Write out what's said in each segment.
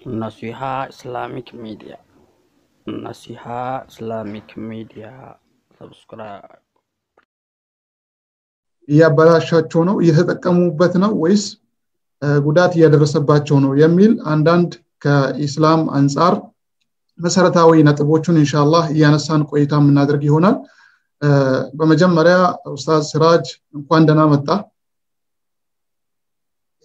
Naseeha Islamic media Naseeha Islamic media ሰብስክራይብ እያበላሻቸው ነው? እየተጠቀሙበት ነው ወይስ ጉዳት እያደረሰባቸው ነው የሚል አንዳንድ ከኢስላም አንጻር መሰረታዊ ነጥቦቹን ኢንሻአላህ እያነሳን ቆይታ የምናደርግ ይሆናል። በመጀመሪያ ኡስታዝ ስራጅ እንኳን ደና መጣ።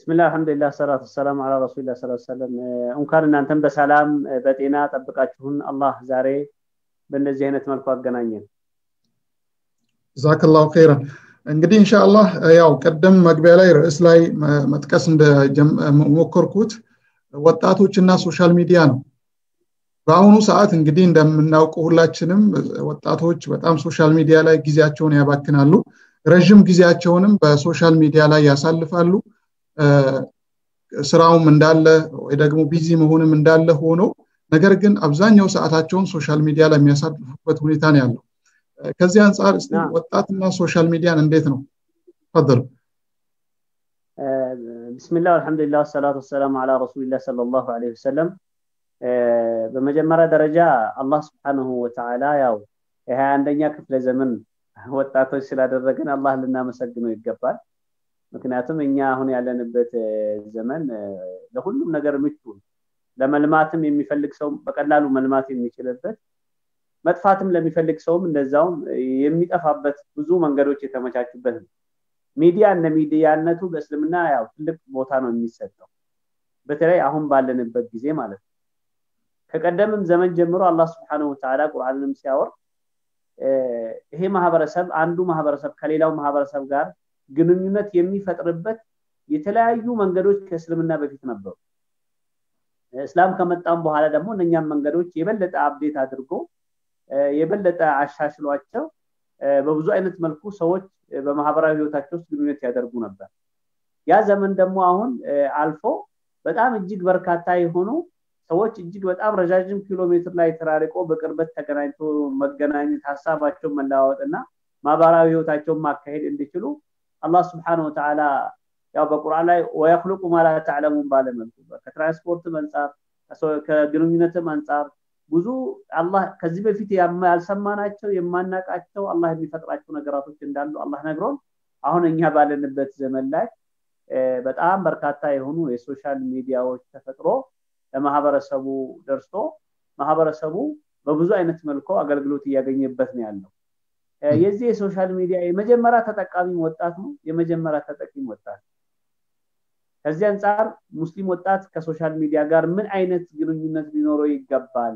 ብስሚላህ አልሐምዱሊላህ ሰላቱ ሰላም አላ ረሱሊላህ ሰለላሁ ሰለም እንኳን እናንተም በሰላም በጤና ጠብቃችሁን አላህ ዛሬ በእንደዚህ አይነት መልኩ አገናኘን። جزاك الله خيرا። እንግዲህ ኢንሻአላህ ያው ቀደም መግቢያ ላይ ርዕስ ላይ መጥቀስ እንደሞከርኩት ወጣቶችና social media ነው። በአሁኑ ሰዓት እንግዲህ እንደምናውቀው ሁላችንም ወጣቶች በጣም social media ላይ ጊዜያቸውን ያባክናሉ። ረዥም ጊዜያቸውንም በ social media ላይ ያሳልፋሉ ስራውም እንዳለ ወይ ደግሞ busy መሆንም እንዳለ ሆኖ ነገር ግን አብዛኛው ሰዓታቸውን social media ላይ የሚያሳልፉበት ሁኔታ ነው ያለው። ከዚህ አንጻር ወጣትና social media ን እንዴት ነው? تفضل ብስሚላህ አልሐምዱሊላህ ሰላቱ ወሰላም አላ ረሱሊላህ ሰለላሁ ዐለይሂ ወሰለም። በመጀመሪያ ደረጃ አላህ سبحانه وتعالى ያው የሀያ አንደኛ ክፍለ ዘመን ወጣቶች ስላደረገን አላህ ልናመሰግነው ይገባል ምክንያቱም እኛ አሁን ያለንበት ዘመን ለሁሉም ነገር ምቹ ለመልማትም የሚፈልግ ሰው በቀላሉ መልማት የሚችልበት መጥፋትም ለሚፈልግ ሰውም እንደዛውም የሚጠፋበት ብዙ መንገዶች የተመቻቹበት ነው። ሚዲያ እነ ሚዲያነቱ በእስልምና ያው ትልቅ ቦታ ነው የሚሰጠው። በተለይ አሁን ባለንበት ጊዜ ማለት ነው። ከቀደምም ዘመን ጀምሮ አላህ ስብሓንሁ ወተዓላ ቁርአንንም ሲያወር ይሄ ማህበረሰብ አንዱ ማህበረሰብ ከሌላው ማህበረሰብ ጋር ግንኙነት የሚፈጥርበት የተለያዩ መንገዶች ከእስልምና በፊት ነበሩ። እስላም ከመጣም በኋላ ደግሞ እነኛም መንገዶች የበለጠ አብዴት አድርጎ የበለጠ አሻሽሏቸው በብዙ አይነት መልኩ ሰዎች በማህበራዊ ህይወታቸው ውስጥ ግንኙነት ያደርጉ ነበር። ያ ዘመን ደግሞ አሁን አልፎ በጣም እጅግ በርካታ የሆኑ ሰዎች እጅግ በጣም ረዣዥም ኪሎ ሜትር ላይ ተራርቆ በቅርበት ተገናኝቶ መገናኘት ሀሳባቸውን መለዋወጥ እና ማህበራዊ ህይወታቸውን ማካሄድ እንዲችሉ አላህ ስብሓን ወተዓላ ያው በቁርአን ላይ ወየክልቁ ማላ ተዕለሙን ባለመልኩ ከትራንስፖርትም አንጻር ከግንኙነትም አንጻር ብዙ አላህ ከዚህ በፊት ያልሰማናቸው የማናቃቸው አላህ የሚፈጥራቸው ነገራቶች እንዳሉ አላህ ነግሮን አሁን እኛ ባለንበት ዘመን ላይ በጣም በርካታ የሆኑ የ social media ዎች ተፈጥሮ ለማህበረሰቡ ደርሶ ማህበረሰቡ በብዙ አይነት መልኩ አገልግሎት እያገኘበት ነው ያለው የዚህ የሶሻል ሚዲያ የመጀመሪያ ተጠቃሚም ወጣት ነው የመጀመሪያ ተጠቂም ወጣት ከዚህ አንጻር ሙስሊም ወጣት ከሶሻል ሚዲያ ጋር ምን አይነት ግንኙነት ሊኖረው ይገባል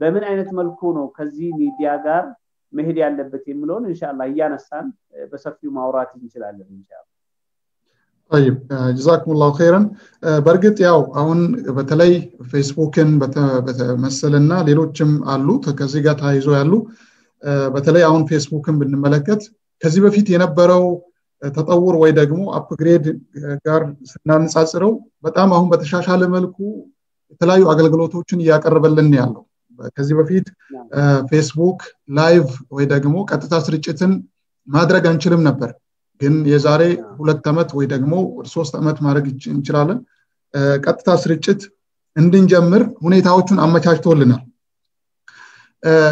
በምን አይነት መልኩ ነው ከዚህ ሚዲያ ጋር መሄድ ያለበት የሚለውን እንሻላ እያነሳን በሰፊው ማውራት እንችላለን እንሻላ طيب ጀዛኩም ላሁ ኸይረን በእርግጥ ያው አሁን በተለይ ፌስቡክን በተመሰልና ሌሎችም አሉ ከዚህ ጋር ተያይዞ ያሉ በተለይ አሁን ፌስቡክን ብንመለከት ከዚህ በፊት የነበረው تطور ወይ ደግሞ upgrade ጋር ስናነጻጽረው በጣም አሁን በተሻሻለ መልኩ የተለያዩ አገልግሎቶችን እያቀረበልን ያለው። ከዚህ በፊት ፌስቡክ live ወይ ደግሞ ቀጥታ ስርጭትን ማድረግ አንችልም ነበር። ግን የዛሬ ሁለት ዓመት ወይ ደግሞ ሶስት ዓመት ማድረግ እንችላለን። ቀጥታ ስርጭት እንድንጀምር ሁኔታዎቹን አመቻችቶልናል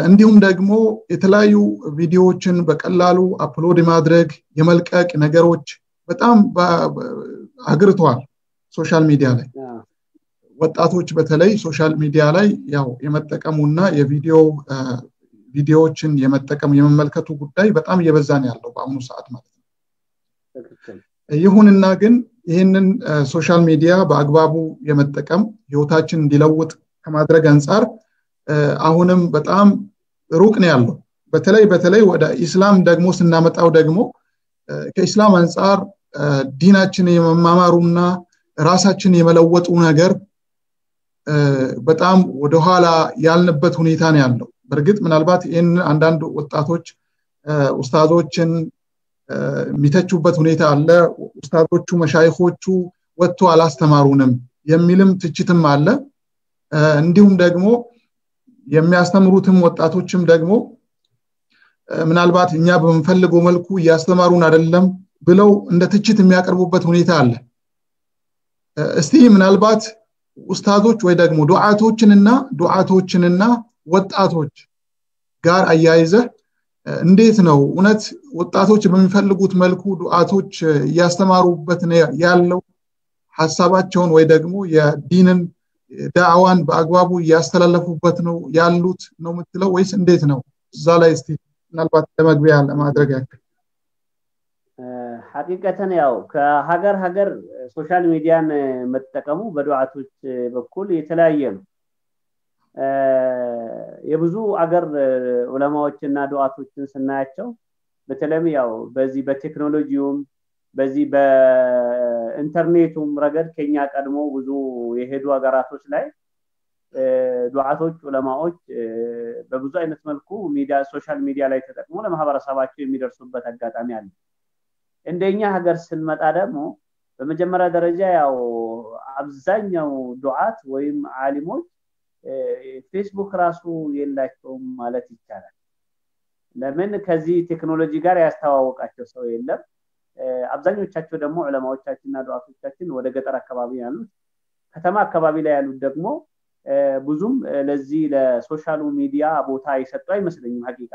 እንዲሁም ደግሞ የተለያዩ ቪዲዮዎችን በቀላሉ upload የማድረግ የመልቀቅ ነገሮች በጣም አግርተዋል social media ላይ። ወጣቶች በተለይ social media ላይ ያው የመጠቀሙና የቪዲዮ ቪዲዮዎችን የመጠቀም የመመልከቱ ጉዳይ በጣም እየበዛ ነው ያለው በአሁኑ ሰዓት ማለት ነው። ይሁንና ግን ይህንን social media በአግባቡ የመጠቀም ህይወታችን እንዲለውጥ ከማድረግ አንጻር አሁንም በጣም ሩቅ ነው ያለው። በተለይ በተለይ ወደ ኢስላም ደግሞ ስናመጣው ደግሞ ከኢስላም አንጻር ዲናችን የመማማሩና ራሳችን የመለወጡ ነገር በጣም ወደኋላ ያልንበት ሁኔታ ነው ያለው። በእርግጥ ምናልባት ይህን አንዳንድ ወጣቶች ኡስታዞችን የሚተቹበት ሁኔታ አለ። ኡስታዞቹ መሻይኮቹ ወጥቶ አላስተማሩንም የሚልም ትችትም አለ። እንዲሁም ደግሞ የሚያስተምሩትም ወጣቶችም ደግሞ ምናልባት እኛ በምንፈልገው መልኩ እያስተማሩን አይደለም ብለው እንደ ትችት የሚያቀርቡበት ሁኔታ አለ። እስቲ ምናልባት ኡስታዞች ወይ ደግሞ ዱዓቶችንና ዱዓቶችንና ወጣቶች ጋር አያይዘህ እንዴት ነው እውነት ወጣቶች በሚፈልጉት መልኩ ዱዓቶች እያስተማሩበት ያለው? ሀሳባቸውን ወይ ደግሞ የዲንን ዳዕዋን በአግባቡ እያስተላለፉበት ነው ያሉት ነው የምትለው ወይስ እንዴት ነው? እዛ ላይ እስቲ ምናልባት ለመግቢያ ለማድረግ ያክል። ሐቂቀተን ያው ከሀገር ሀገር social media ን መጠቀሙ በዱዓቶች በኩል የተለያየ ነው። የብዙ አገር ዑለማዎችና ዱዓቶችን ስናያቸው በተለይም ያው በዚህ በቴክኖሎጂውም በዚህ በኢንተርኔቱም ረገድ ከኛ ቀድሞ ብዙ የሄዱ ሀገራቶች ላይ ዱዓቶች ዑለማዎች በብዙ አይነት መልኩ ሚዲያ social media ላይ ተጠቅሞ ለማህበረሰባቸው የሚደርሱበት አጋጣሚ አለ። እንደኛ ሀገር ስንመጣ ደግሞ በመጀመሪያ ደረጃ ያው አብዛኛው ዱዓት ወይም አሊሞች ፌስቡክ ራሱ የላቸውም ማለት ይቻላል። ለምን? ከዚህ ቴክኖሎጂ ጋር ያስተዋወቃቸው ሰው የለም አብዛኞቻቸው ደግሞ ዑለማዎቻችንና ዱዓቶቻችን ወደ ገጠር አካባቢ ያሉት። ከተማ አካባቢ ላይ ያሉት ደግሞ ብዙም ለዚህ ለ social ኡ media ቦታ የሰጡ አይመስለኝም حقيقة።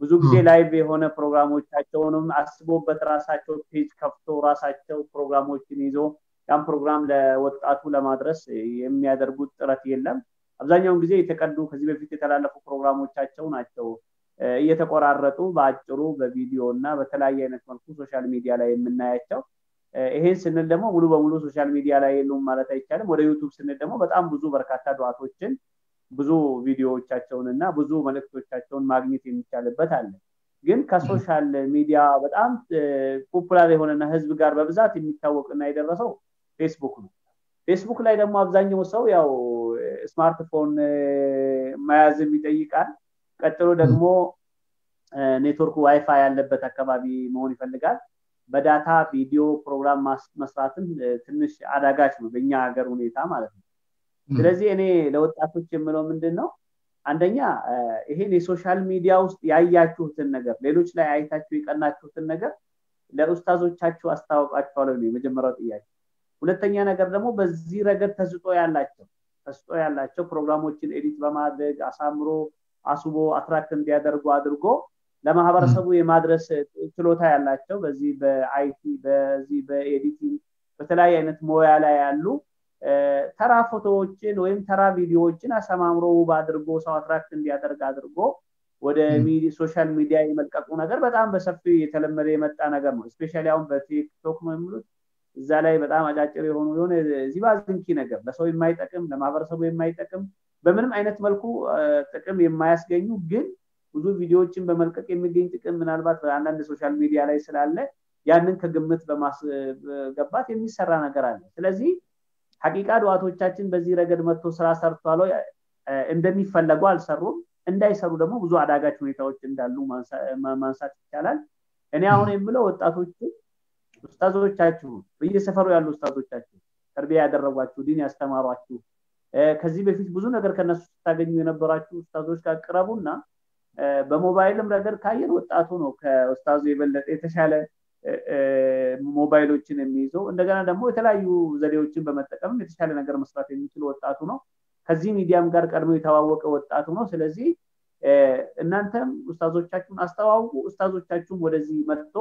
ብዙ ጊዜ live የሆነ ፕሮግራሞቻቸውንም አስቦበት ራሳቸው page ከፍቶ ራሳቸው ፕሮግራሞችን ይዞ ያን ፕሮግራም ለወጣቱ ለማድረስ የሚያደርጉት ጥረት የለም። አብዛኛውን ጊዜ የተቀዱ ከዚህ በፊት የተላለፉ ፕሮግራሞቻቸው ናቸው እየተቆራረጡ በአጭሩ በቪዲዮ እና በተለያየ አይነት መልኩ social media ላይ የምናያቸው ይሄን ስንል ደግሞ ሙሉ በሙሉ social media ላይ የሉም ማለት አይቻልም። ወደ ዩቱብ ስንል ደግሞ በጣም ብዙ በርካታ ዱዓቶችን ብዙ ቪዲዮዎቻቸውን እና ብዙ መልእክቶቻቸውን ማግኘት የሚቻልበት አለ። ግን ከ social media በጣም popular የሆነና ህዝብ ጋር በብዛት የሚታወቅና የደረሰው ፌስቡክ ነው። ፌስቡክ ላይ ደግሞ አብዛኛው ሰው ያው ስማርትፎን መያዝም ይጠይቃል ቀጥሎ ደግሞ ኔትወርክ ዋይፋይ ያለበት አካባቢ መሆን ይፈልጋል። በ data ቪዲዮ ፕሮግራም መስራትም ትንሽ አዳጋች ነው በእኛ ሀገር ሁኔታ ማለት ነው። ስለዚህ እኔ ለወጣቶች የምለው ምንድን ነው አንደኛ ይሄን የ social media ውስጥ ያያችሁትን ነገር ሌሎች ላይ አይታችሁ የቀናችሁትን ነገር ለኡስታዞቻችሁ አስታወቃችኋለሁ ነው የመጀመሪያው ጥያቄ። ሁለተኛ ነገር ደግሞ በዚህ ረገድ ተስጦ ያላቸው ተስጦ ያላቸው ፕሮግራሞችን edit በማድረግ አሳምሮ አስቦ attract እንዲያደርጉ አድርጎ ለማህበረሰቡ የማድረስ ችሎታ ያላቸው በዚህ በ IT በዚህ በ editing በተለያየ አይነት ሞያ ላይ ያሉ ተራ ፎቶዎችን ወይም ተራ ቪዲዮዎችን አሰማምሮ ውብ አድርጎ ሰው attract እንዲያደርግ አድርጎ ወደ social media የመልቀቁ ነገር በጣም በሰፊው እየተለመደ የመጣ ነገር ነው። specially አሁን በቲክቶክ ነው የሚሉት። እዛ ላይ በጣም አጫጭር የሆኑ የሆነ ዚባዝንኪ ነገር ለሰው የማይጠቅም ለማህበረሰቡ የማይጠቅም በምንም አይነት መልኩ ጥቅም የማያስገኙ ግን ብዙ ቪዲዮዎችን በመልቀቅ የሚገኝ ጥቅም ምናልባት በአንዳንድ social media ላይ ስላለ ያንን ከግምት በማስገባት የሚሰራ ነገር አለ። ስለዚህ حقيقة ዱዓቶቻችን በዚህ ረገድ መጥቶ ስራ ሰርቷል እንደሚፈለጉ አልሰሩም። እንዳይሰሩ ደግሞ ብዙ አዳጋች ሁኔታዎች እንዳሉ ማንሳት ይቻላል። እኔ አሁን የምለው ወጣቶችን ኡስታዞቻችሁ በየሰፈሩ ያሉ ኡስታዞቻችሁ ተርቢያ ያደረጓችሁ ዲን ያስተማሯችሁ ከዚህ በፊት ብዙ ነገር ከነሱ ስታገኙ የነበራችሁ ኡስታዞች ጋር ቅረቡና በሞባይልም ረገድ ካየን ወጣቱ ነው ከኡስታዙ የበለጠ የተሻለ ሞባይሎችን የሚይዘው። እንደገና ደግሞ የተለያዩ ዘዴዎችን በመጠቀም የተሻለ ነገር መስራት የሚችል ወጣቱ ነው። ከዚህ ሚዲያም ጋር ቀድሞ የተዋወቀ ወጣቱ ነው። ስለዚህ እናንተም ኡስታዞቻችሁን አስተዋውቁ። ኡስታዞቻችሁም ወደዚህ መጥቶ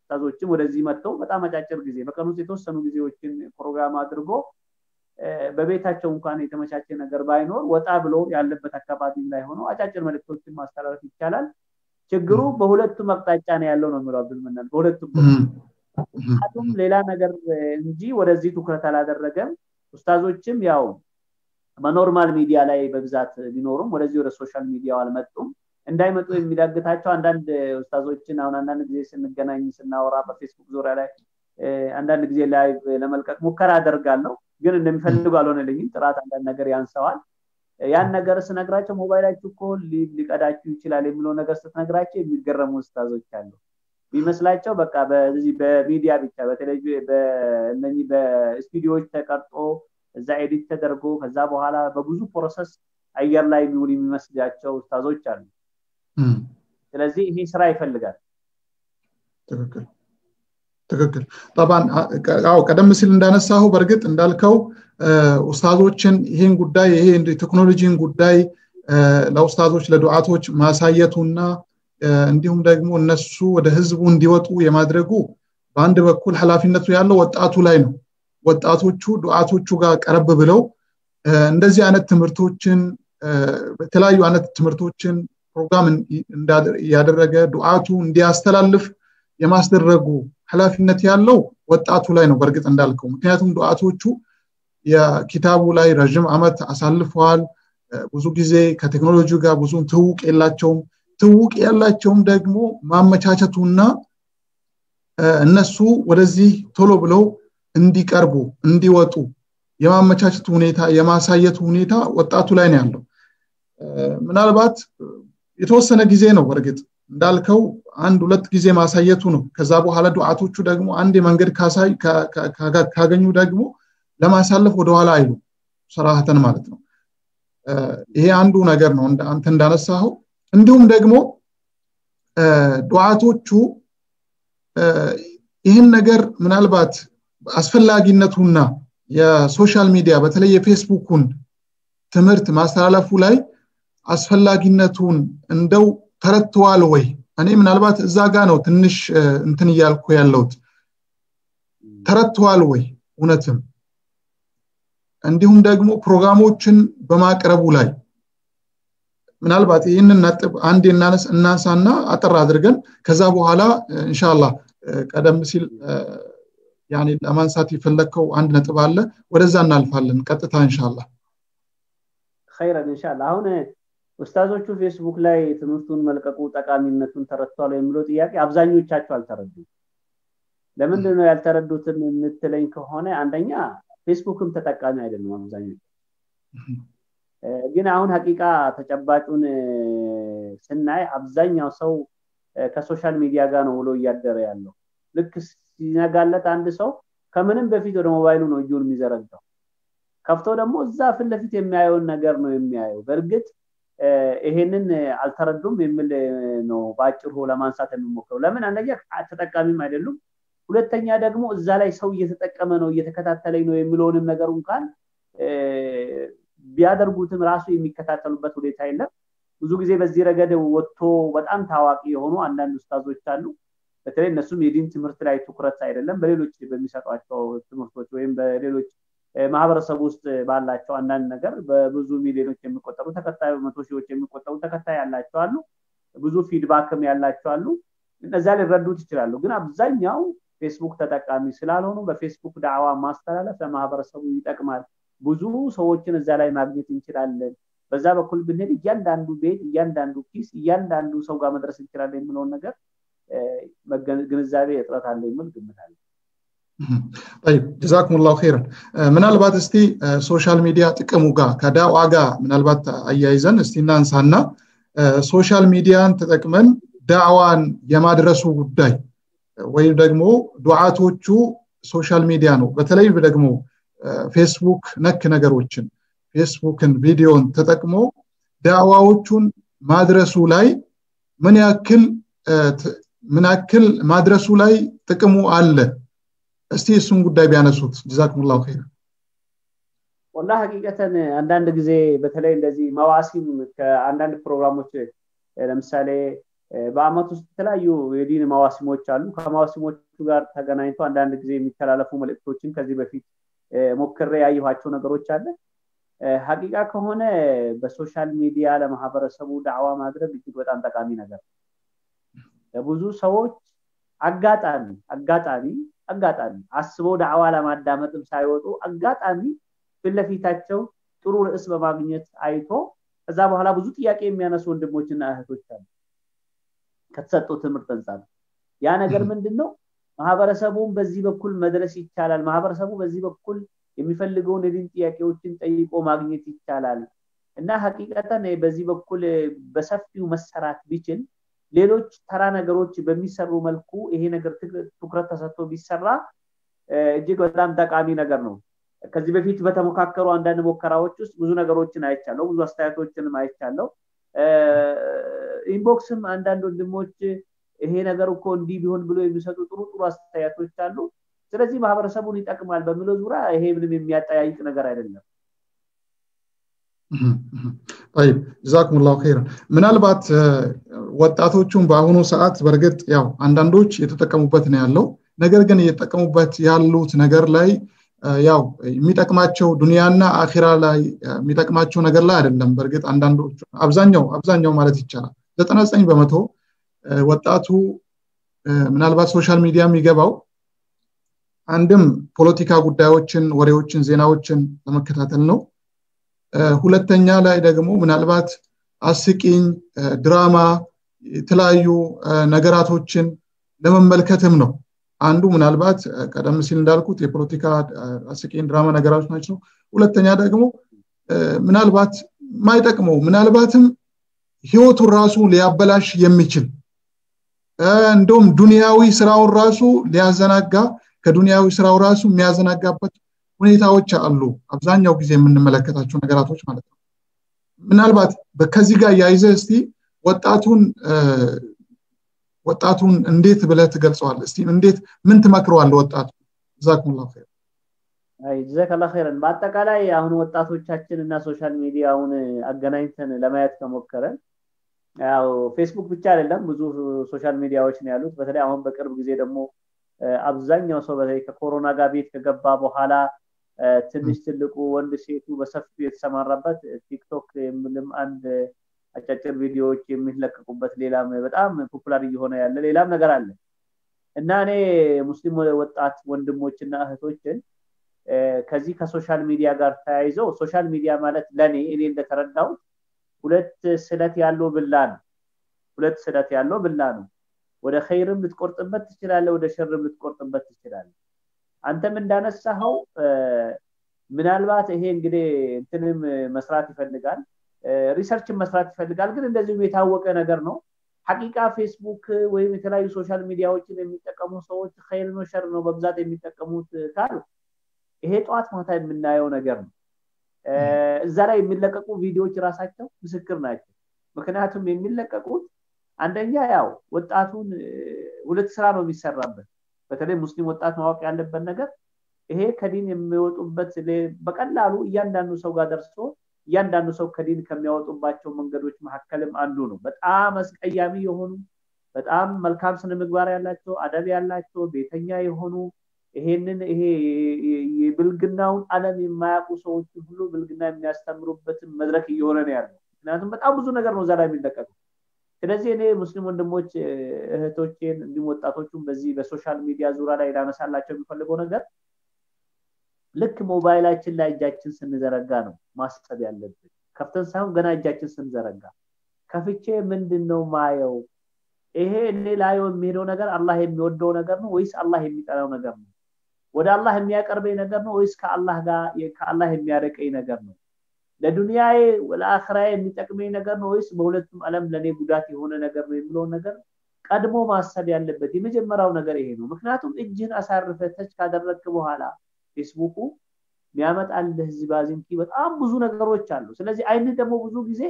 ኡስታዞችም ወደዚህ መጥተው በጣም አጫጭር ጊዜ በቀን የተወሰኑ ጊዜዎችን ፕሮግራም አድርጎ በቤታቸው እንኳን የተመቻቸ ነገር ባይኖር ወጣ ብሎ ያለበት አካባቢ ላይ ሆኖ አጫጭር መልክቶችን ማስተላለፍ ይቻላል። ችግሩ በሁለቱም አቅጣጫ ነው ያለው ነው የሚለው አብዱልመናን በሁለቱም ምክንያቱም ሌላ ነገር እንጂ ወደዚህ ትኩረት አላደረገም። ኡስታዞችም ያው በ normal ሚዲያ ላይ በብዛት ቢኖሩም ወደዚህ ወደ social media ው አልመጡም። እንዳይመጡ የሚዳግታቸው አንዳንድ ኡስታዞችን አሁን አንዳንድ ጊዜ ስንገናኝ ስናወራ በፌስቡክ ዙሪያ ላይ አንዳንድ ጊዜ live ለመልቀቅ ሙከራ አደርጋለሁ ግን እንደሚፈልጉ አልሆነልኝም። ጥራት አንዳንድ ነገር ያንሰዋል። ያን ነገር ስነግራቸው ሞባይላችሁ እኮ ሊቀዳችሁ ይችላል የሚለው ነገር ስትነግራቸው የሚገረሙ ኡስታዞች አሉ። ቢመስላቸው በቃ በዚህ በሚዲያ ብቻ በተለይ በእነኚህ በስቱዲዮዎች ተቀርጦ እዛ edit ተደርጎ ከዛ በኋላ በብዙ process አየር ላይ የሚውል የሚመስላቸው ኡስታዞች አሉ። ስለዚህ ይሄ ስራ ይፈልጋል ትክክል። ጠባን ቀደም ሲል እንዳነሳሁ በእርግጥ እንዳልከው ኡስታዞችን ይህን ጉዳይ ይሄ ቴክኖሎጂን ጉዳይ ለኡስታዞች ለዱዓቶች ማሳየቱና እንዲሁም ደግሞ እነሱ ወደ ህዝቡ እንዲወጡ የማድረጉ በአንድ በኩል ኃላፊነቱ ያለው ወጣቱ ላይ ነው። ወጣቶቹ ዱዓቶቹ ጋር ቀረብ ብለው እንደዚህ አይነት ትምህርቶችን የተለያዩ አይነት ትምህርቶችን ፕሮግራም እያደረገ ዱዓቱ እንዲያስተላልፍ የማስደረጉ ኃላፊነት ያለው ወጣቱ ላይ ነው። በእርግጥ እንዳልከው ምክንያቱም ዱዓቶቹ የኪታቡ ላይ ረዥም ዓመት አሳልፈዋል። ብዙ ጊዜ ከቴክኖሎጂ ጋር ብዙ ትውቅ የላቸውም። ትውቅ ያላቸውም ደግሞ ማመቻቸቱና እነሱ ወደዚህ ቶሎ ብለው እንዲቀርቡ እንዲወጡ የማመቻቸቱ ሁኔታ የማሳየቱ ሁኔታ ወጣቱ ላይ ነው ያለው። ምናልባት የተወሰነ ጊዜ ነው በእርግጥ እንዳልከው አንድ ሁለት ጊዜ ማሳየቱ ነው። ከዛ በኋላ ዱዓቶቹ ደግሞ አንድ መንገድ ካገኙ ደግሞ ለማሳለፍ ወደኋላ አይሉ ሰራህተን ማለት ነው። ይሄ አንዱ ነገር ነው አንተ እንዳነሳኸው። እንዲሁም ደግሞ ዱዓቶቹ ይህን ነገር ምናልባት አስፈላጊነቱና የ social media በተለይ የፌስቡኩን ትምህርት ማስተላለፉ ላይ አስፈላጊነቱን እንደው ተረድተዋል ወይ? እኔ ምናልባት እዛ ጋ ነው ትንሽ እንትን እያልኩ ያለውት ተረድተዋል ወይ? እውነትም። እንዲሁም ደግሞ ፕሮግራሞችን በማቅረቡ ላይ። ምናልባት ይህንን ነጥብ አንድ እናንሳና አጠር አድርገን ከዛ በኋላ እንሻላ ቀደም ሲል ያኔ ለማንሳት የፈለግከው አንድ ነጥብ አለ። ወደዛ እናልፋለን ቀጥታ እንሻላ ኸይረን እንሻላ አሁን ኡስታዞቹ ፌስቡክ ላይ ትምህርቱን መልቀቁ ጠቃሚነቱን ተረድቷል የሚለው ጥያቄ አብዛኞቻቸው አልተረዱም። ለምንድን ነው ያልተረዱትን የምትለኝ ከሆነ አንደኛ ፌስቡክም ተጠቃሚ አይደለም አብዛኞቹ። ግን አሁን حقيقة ተጨባጩን ስናይ አብዛኛው ሰው ከ social media ጋር ነው ውሎ እያደረ ያለው። ልክ ሲነጋለት አንድ ሰው ከምንም በፊት ወደ ሞባይሉ ነው እጁን የሚዘረጋው። ከፍቶ ደግሞ እዛ ፊት ለፊት የሚያየውን ነገር ነው የሚያየው። በእርግጥ ይሄንን አልተረዱም የሚል ነው በአጭሩ ለማንሳት የሚሞክረው ለምን? አንደኛ ተጠቃሚም አይደሉም። ሁለተኛ ደግሞ እዛ ላይ ሰው እየተጠቀመ ነው እየተከታተለኝ ነው የሚለውንም ነገር እንኳን ቢያደርጉትም ራሱ የሚከታተሉበት ሁኔታ የለም። ብዙ ጊዜ በዚህ ረገድ ወጥቶ በጣም ታዋቂ የሆኑ አንዳንድ ውስታዞች አሉ። በተለይ እነሱም የዲን ትምህርት ላይ ትኩረት አይደለም በሌሎች በሚሰጧቸው ትምህርቶች ወይም በሌሎች ማህበረሰብ ውስጥ ባላቸው አንዳንድ ነገር በብዙ ሚሊዮኖች የሚቆጠሩ ተከታይ በመቶ ሺዎች የሚቆጠሩ ተከታይ ያላቸው አሉ። ብዙ feedback ም ያላቸው አሉ። እነዚያ ሊረዱት ይችላሉ። ግን አብዛኛው ፌስቡክ ተጠቃሚ ስላልሆኑ በፌስቡክ ዳዕዋ ማስተላለፍ ለማህበረሰቡ ይጠቅማል። ብዙ ሰዎችን እዛ ላይ ማግኘት እንችላለን። በዛ በኩል ብንሄድ እያንዳንዱ ቤት እያንዳንዱ ኪስ እያንዳንዱ ሰው ጋር መድረስ እንችላለን የሚለውን ነገር ግንዛቤ እጥረት አለ የሚል ግምት جزاكم الله خيرا። ምናልባት እስቲ social media ጥቅሙ ጋር ከዳዋ ጋር ምናልባት አያይዘን እስቲ እናንሳና social media ን ተጠቅመን ዳዕዋን የማድረሱ ጉዳይ ወይም ደግሞ ዱዓቶቹ social media ነው። በተለይ ደግሞ ፌስቡክ ነክ ነገሮችን ፌስቡክን ቪዲዮን ተጠቅሞ ዳዕዋዎቹን ማድረሱ ላይ ምን ያክል ምን ያክል ማድረሱ ላይ ጥቅሙ አለ? እስቲ እሱን ጉዳይ ቢያነሱት። جزاكم الله خير። والله حقيقة አንዳንድ ጊዜ በተለይ እንደዚህ مواسم ከአንዳንድ ፕሮግራሞች ለምሳሌ በአመት ውስጥ የተለያዩ የዲን መዋሲሞች አሉ። ከመዋሲሞቹ ጋር ተገናኝቶ አንዳንድ ጊዜ የሚተላለፉ መልእክቶችን ከዚህ በፊት ሞክሬ ያየኋቸው ነገሮች አለ حقيقة ከሆነ በ social media ለማህበረሰቡ ዳዕዋ ማድረግ እጅግ በጣም ጠቃሚ ነገር ለብዙ ሰዎች አጋጣሚ አጋጣሚ አጋጣሚ አስበው ዳዕዋ ለማዳመጥም ሳይወጡ አጋጣሚ ፊትለፊታቸው ጥሩ ርዕስ በማግኘት አይቶ ከዛ በኋላ ብዙ ጥያቄ የሚያነሱ ወንድሞችና እህቶች አሉ። ከተሰጡ ትምህርት አንጻር ያ ነገር ምንድን ነው ማህበረሰቡን በዚህ በኩል መድረስ ይቻላል። ማህበረሰቡ በዚህ በኩል የሚፈልገውን የዲን ጥያቄዎችን ጠይቆ ማግኘት ይቻላል። እና ሀቂቀተን በዚህ በኩል በሰፊው መሰራት ቢችል ሌሎች ተራ ነገሮች በሚሰሩ መልኩ ይሄ ነገር ትኩረት ተሰጥቶ ቢሰራ እጅግ በጣም ጠቃሚ ነገር ነው። ከዚህ በፊት በተሞካከሩ አንዳንድ ሙከራዎች ውስጥ ብዙ ነገሮችን አይቻለው ብዙ አስተያየቶችንም አይቻለው ኢንቦክስም አንዳንድ ወንድሞች ይሄ ነገር እኮ እንዲህ ቢሆን ብሎ የሚሰጡ ጥሩ ጥሩ አስተያየቶች አሉ። ስለዚህ ማህበረሰቡን ይጠቅማል በሚለው ዙሪያ ይሄ ምንም የሚያጠያይቅ ነገር አይደለም طيب جزاكم الله خيرا። ምናልባት ወጣቶቹን በአሁኑ ሰዓት በእርግጥ ያው አንዳንዶች የተጠቀሙበት ነው ያለው። ነገር ግን እየተጠቀሙበት ያሉት ነገር ላይ ያው የሚጠቅማቸው ዱንያና አኺራ ላይ የሚጠቅማቸው ነገር ላይ አይደለም። በእርግጥ አንዳንዶቹ አብዛኛው አብዛኛው ማለት ይቻላል። ዘጠና ዘጠኝ በመቶ ወጣቱ ምናልባት social media የሚገባው አንድም ፖለቲካ ጉዳዮችን ወሬዎችን ዜናዎችን ለመከታተል ነው። ሁለተኛ ላይ ደግሞ ምናልባት አስቂኝ ድራማ የተለያዩ ነገራቶችን ለመመልከትም ነው። አንዱ ምናልባት ቀደም ሲል እንዳልኩት የፖለቲካ አስቂኝ ድራማ ነገራቶች ናቸው። ሁለተኛ ደግሞ ምናልባት ማይጠቅመው ምናልባትም ህይወቱን ራሱ ሊያበላሽ የሚችል እንደውም ዱንያዊ ስራውን ራሱ ሊያዘናጋ ከዱንያዊ ስራው ራሱ የሚያዘናጋበት ሁኔታዎች አሉ። አብዛኛው ጊዜ የምንመለከታቸው ነገራቶች ማለት ነው። ምናልባት ከዚህ ጋር ያይዘ እስቲ ወጣቱን ወጣቱን እንዴት ብለህ ትገልጸዋል እስቲ እንዴት ምን ትመክረዋል ወጣቱ? جزاكم الله خير። جزاك الله خيرا። በአጠቃላይ አሁን ወጣቶቻችን እና social media ውን አገናኝተን ለማየት ከሞከርን ያው ፌስቡክ ብቻ አይደለም ብዙ social media ዎች ነው ያሉት። በተለይ አሁን በቅርብ ጊዜ ደግሞ አብዛኛው ሰው በተለይ ከኮሮና ጋር ቤት ከገባ በኋላ ትንሽ ትልቁ ወንድ ሴቱ በሰፊው የተሰማራበት ቲክቶክ የሚልም አንድ አጫጭር ቪዲዮዎች የሚለቀቁበት ሌላም በጣም popular እየሆነ ያለ ሌላም ነገር አለ። እና እኔ ሙስሊም ወጣት ወንድሞችና እህቶችን ከዚህ ከ social media ጋር ተያይዘው social media ማለት ለእኔ እኔ እንደተረዳሁት ሁለት ስለት ያለው ቢላ ነው። ሁለት ስለት ያለው ቢላ ነው። ወደ ኸይርም ልትቆርጥበት ትችላለ ወደ ሸርም ልትቆርጥበት ትችላለ አንተም እንዳነሳኸው ምናልባት ይሄ እንግዲህ እንትንም መስራት ይፈልጋል research ን መስራት ይፈልጋል። ግን እንደዚሁም የታወቀ ነገር ነው። ሐቂቃ ፌስቡክ ወይም የተለያዩ social media ዎችን የሚጠቀሙ ሰዎች ኸይር ነው ሸር ነው በብዛት የሚጠቀሙት ካሉ ይሄ ጠዋት ማታ የምናየው ነገር ነው። እዛ ላይ የሚለቀቁ ቪዲዮዎች ራሳቸው ምስክር ናቸው። ምክንያቱም የሚለቀቁት አንደኛ ያው ወጣቱን ሁለት ስራ ነው የሚሰራበት በተለይ ሙስሊም ወጣት ማወቅ ያለበት ነገር ይሄ ከዲን የሚወጡበት በቀላሉ እያንዳንዱ ሰው ጋር ደርሶ እያንዳንዱ ሰው ከዲን ከሚያወጡባቸው መንገዶች መካከልም አንዱ ነው። በጣም አስቀያሚ የሆኑ በጣም መልካም ስነ ምግባር ያላቸው አደብ ያላቸው ቤተኛ የሆኑ ይሄንን ይሄ የብልግናውን አለም የማያውቁ ሰዎች ሁሉ ብልግና የሚያስተምሩበትን መድረክ እየሆነ ነው ያለው። ምክንያቱም በጣም ብዙ ነገር ነው እዛ ላይ የሚለቀቁ ስለዚህ እኔ ሙስሊም ወንድሞች እህቶቼን እንዲሁም ወጣቶቹን በዚህ በ social media ዙሪያ ላይ ላነሳላቸው የሚፈልገው ነገር ልክ ሞባይላችን ላይ እጃችን ስንዘረጋ ነው ማሰብ ያለብን። ከፍተን ሳይሆን ገና እጃችን ስንዘረጋ። ከፍቼ ምንድን ነው ማየው? ይሄ እኔ ላየው የሚሄደው ነገር አላህ የሚወደው ነገር ነው ወይስ አላህ የሚጠላው ነገር ነው? ወደ አላህ የሚያቀርበኝ ነገር ነው ወይስ ከአላህ ጋር ከአላህ የሚያረቀኝ ነገር ነው ለዱንያዬ ለአኽራዬ የሚጠቅመኝ ነገር ነው ወይስ በሁለቱም ዓለም ለእኔ ጉዳት የሆነ ነገር ነው የሚለውን ነገር ቀድሞ ማሰብ ያለበት የመጀመሪያው ነገር ይሄ ነው። ምክንያቱም እጅህን አሳርፈ ተች ካደረግክ በኋላ ፌስቡኩ የሚያመጣልህ ዝባዝንኪ በጣም ብዙ ነገሮች አሉ። ስለዚህ አይንህ ደግሞ ብዙ ጊዜ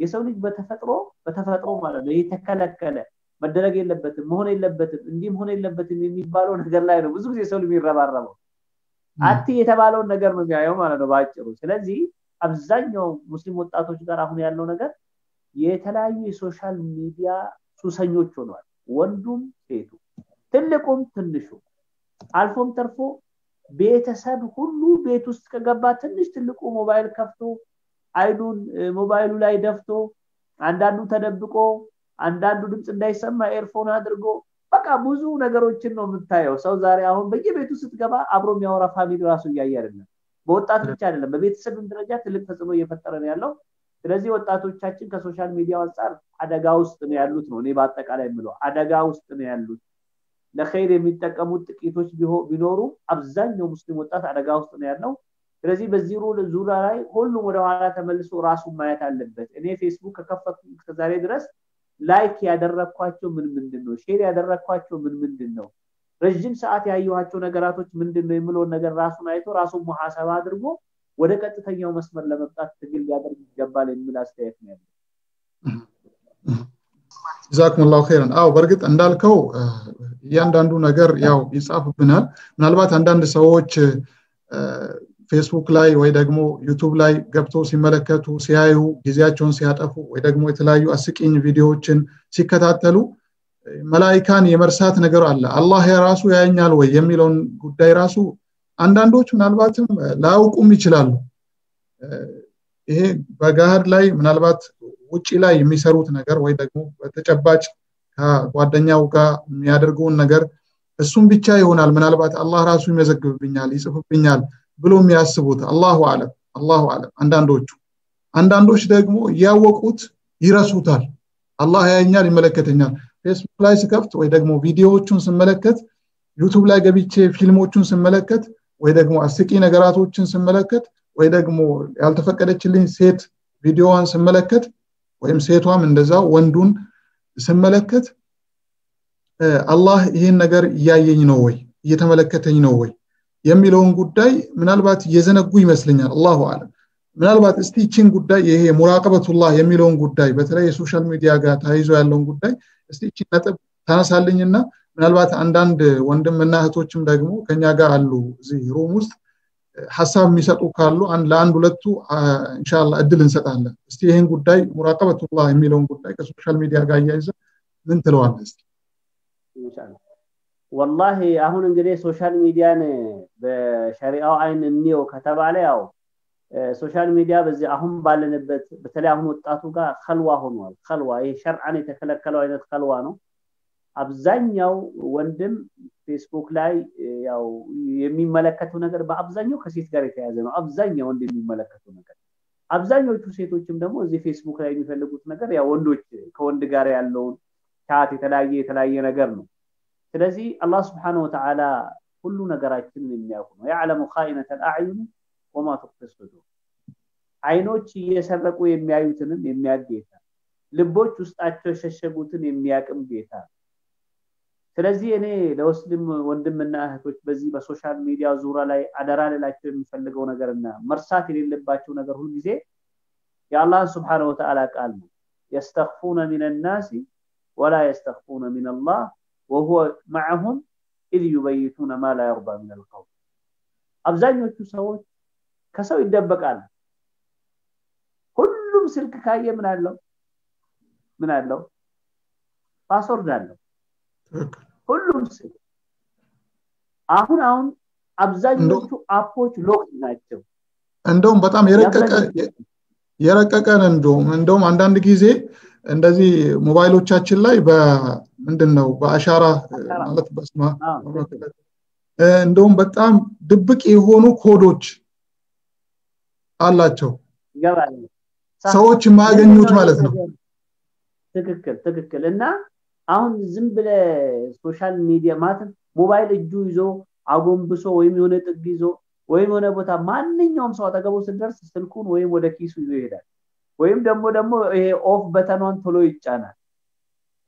የሰው ልጅ በተፈጥሮ በተፈጥሮ ማለት ነው የተከለከለ መደረግ የለበትም መሆን የለበትም እንዲህ መሆን የለበትም የሚባለው ነገር ላይ ነው ብዙ ጊዜ ሰው የሚረባረበው። አትይ የተባለውን ነገር ነው የሚያየው ማለት ነው በአጭሩ። ስለዚህ አብዛኛው ሙስሊም ወጣቶች ጋር አሁን ያለው ነገር የተለያዩ የ social media ሱሰኞች ሆኗል። ወንዱም ሴቱ ትልቁም ትንሹ። አልፎም ተርፎ ቤተሰብ ሁሉ ቤት ውስጥ ከገባ ትንሽ ትልቁ ሞባይል ከፍቶ አይኑን ሞባይሉ ላይ ደፍቶ አንዳንዱ ተደብቆ አንዳንዱ ድምፅ እንዳይሰማ earphone አድርጎ በቃ ብዙ ነገሮችን ነው የምታየው። ሰው ዛሬ አሁን በየቤቱ ስትገባ አብሮ የሚያወራ family ራሱ እያየ አይደለም በወጣት ብቻ አይደለም በቤተሰብም ደረጃ ትልቅ ተጽዕኖ እየፈጠረ ነው ያለው። ስለዚህ ወጣቶቻችን ከ social media አንጻር አደጋ ውስጥ ነው ያሉት ነው እኔ በአጠቃላይ የምለው። አደጋ ውስጥ ነው ያሉት። ለኸይር የሚጠቀሙት ጥቂቶች ቢኖሩ አብዛኛው ሙስሊም ወጣት አደጋ ውስጥ ነው ያለው። ስለዚህ በዚህ ዙሪያ ላይ ሁሉም ወደኋላ ተመልሶ ራሱን ማየት አለበት። እኔ ፌስቡክ ከከፈቱ እስከዛሬ ድረስ like ያደረግኳቸው ምን ምንድን ነው? share ያደረግኳቸው ምን ምንድን ነው ረዥም ሰዓት ያየኋቸው ነገራቶች ምንድን ነው የሚለውን ነገር ራሱን አይቶ ራሱን ሙሐሰባ አድርጎ ወደ ቀጥተኛው መስመር ለመምጣት ትግል ሊያደርግ ይገባል የሚል አስተያየት ነው ያለው جزاكم الله خيرا። አው በእርግጥ እንዳልከው እያንዳንዱ ነገር ያው ይጻፍብናል። ምናልባት አንዳንድ ሰዎች ፌስቡክ ላይ ወይ ደግሞ ዩቱብ ላይ ገብተው ሲመለከቱ ሲያዩ ጊዜያቸውን ሲያጠፉ ወይ ደግሞ የተለያዩ አስቂኝ ቪዲዮዎችን ሲከታተሉ መላይካን የመርሳት ነገር አለ። አላህ የራሱ ያየኛል ወይ የሚለውን ጉዳይ ራሱ አንዳንዶች ምናልባትም ላያውቁም ይችላሉ። ይሄ በገሃድ ላይ ምናልባት ውጪ ላይ የሚሰሩት ነገር ወይ ደግሞ በተጨባጭ ከጓደኛው ጋር የሚያደርገውን ነገር እሱም ብቻ ይሆናል። ምናልባት አላህ ራሱ ይመዘግብብኛል ይጽፍብኛል ብሎ የሚያስቡት الله أعلم الله أعلم። አንዳንዶቹ አንዳንዶች ደግሞ እያወቁት ይረሱታል። አላህ ያየኛል ይመለከተኛል ፌስቡክ ላይ ስከፍት ወይ ደግሞ ቪዲዮዎቹን ስመለከት ዩቱብ ላይ ገብቼ ፊልሞቹን ስመለከት ወይ ደግሞ አስቂኝ ነገራቶችን ስመለከት ወይ ደግሞ ያልተፈቀደችልኝ ሴት ቪዲዮዋን ስመለከት ወይም ሴቷም እንደዛው ወንዱን ስመለከት አላህ ይህን ነገር እያየኝ ነው ወይ? እየተመለከተኝ ነው ወይ? የሚለውን ጉዳይ ምናልባት እየዘነጉ ይመስለኛል። الله أعلم ምናልባት እስቲ ይችን ጉዳይ ይሄ مراقبة الله የሚለውን ጉዳይ በተለይ የ social media ጋር ተያይዞ ያለውን ጉዳይ እስቲ ይችን ነጥብ ታነሳልኝና ምናልባት አንዳንድ ወንድምና እህቶችም ደግሞ ከኛ ጋር አሉ እዚህ room ውስጥ ሀሳብ የሚሰጡ ካሉ ለአንድ ሁለቱ إن شاء الله እድል እንሰጣለን። እስቲ ይህን ጉዳይ مراقبة الله የሚለውን ጉዳይ ከ social media ጋር አያይዘህ ምን ትለዋለ እስቲ? ወላሂ አሁን እንግዲህ social media ን በሸሪአው አይን እንየው ከተባለ ያው social media በዚህ አሁን ባለንበት በተለይ አሁን ወጣቱ ጋር ከልዋ ሆኗል። ከልዋ ይህ ሸርዓን የተከለከለው አይነት ከልዋ ነው። አብዛኛው ወንድም ፌስቡክ ላይ ያው የሚመለከተው ነገር በአብዛኛው ከሴት ጋር የተያዘ ነው። አብዛኛው ወንድ የሚመለከተው ነገር አብዛኞቹ ሴቶችም ደግሞ እዚህ ፌስቡክ ላይ የሚፈልጉት ነገር ያው ወንዶች ከወንድ ጋር ያለውን ቻት የተለያየ የተለያየ ነገር ነው። ስለዚህ አላህ ስብሓን ወተዓላ ሁሉ ነገራችንን የሚያውቁ ነው። ያዕለሙ ካኢነት አልአዕዩን ትክፊ ሱዱር አይኖች እየሰረቁ የሚያዩትንም የሚያቅ ጌታ ልቦች ውስጣቸው የሸሸጉትን የሚያውቅም ጌታ። ስለዚህ እኔ ለሙስሊም ወንድምና እህቶች በዚህ በ social media ዙሪያ ላይ አደራ ልላቸው የሚፈልገው ነገርና መርሳት የሌለባቸው ነገር ሁልጊዜ የአላህን سبحانه وتعالى ቃል ነው። يستخفون الناس ولا يستخفون الله وهو معهم إذ يبيتون ما لا يرضى من አብዛኞቹ ሰዎች ከሰው ይደበቃል። ሁሉም ስልክ ካየ ምን አለው? ምን አለው? password አለው። ሁሉም ስልክ። አሁን አሁን አብዛኞቹ app ኦች lock ናቸው። እንደውም በጣም የረቀቀ የረቀቀን እንደውም እንደውም አንዳንድ ጊዜ እንደዚህ ሞባይሎቻችን ላይ በምንድን ነው በአሻራ ማለት በስማ እንደውም በጣም ድብቅ የሆኑ ኮዶች አላቸው። ሰዎች የማያገኙት ማለት ነው። ትክክል ትክክል። እና አሁን ዝም ብለ social media ማለት ሞባይል እጁ ይዞ አጎንብሶ ወይም የሆነ ጥግ ይዞ ወይም የሆነ ቦታ ማንኛውም ሰው አጠገቡ ስደርስ ስልኩን ወይም ወደ ኪሱ ይዞ ይሄዳል። ወይም ደግሞ ደግሞ ይሄ off button ኗን ቶሎ ይጫናል።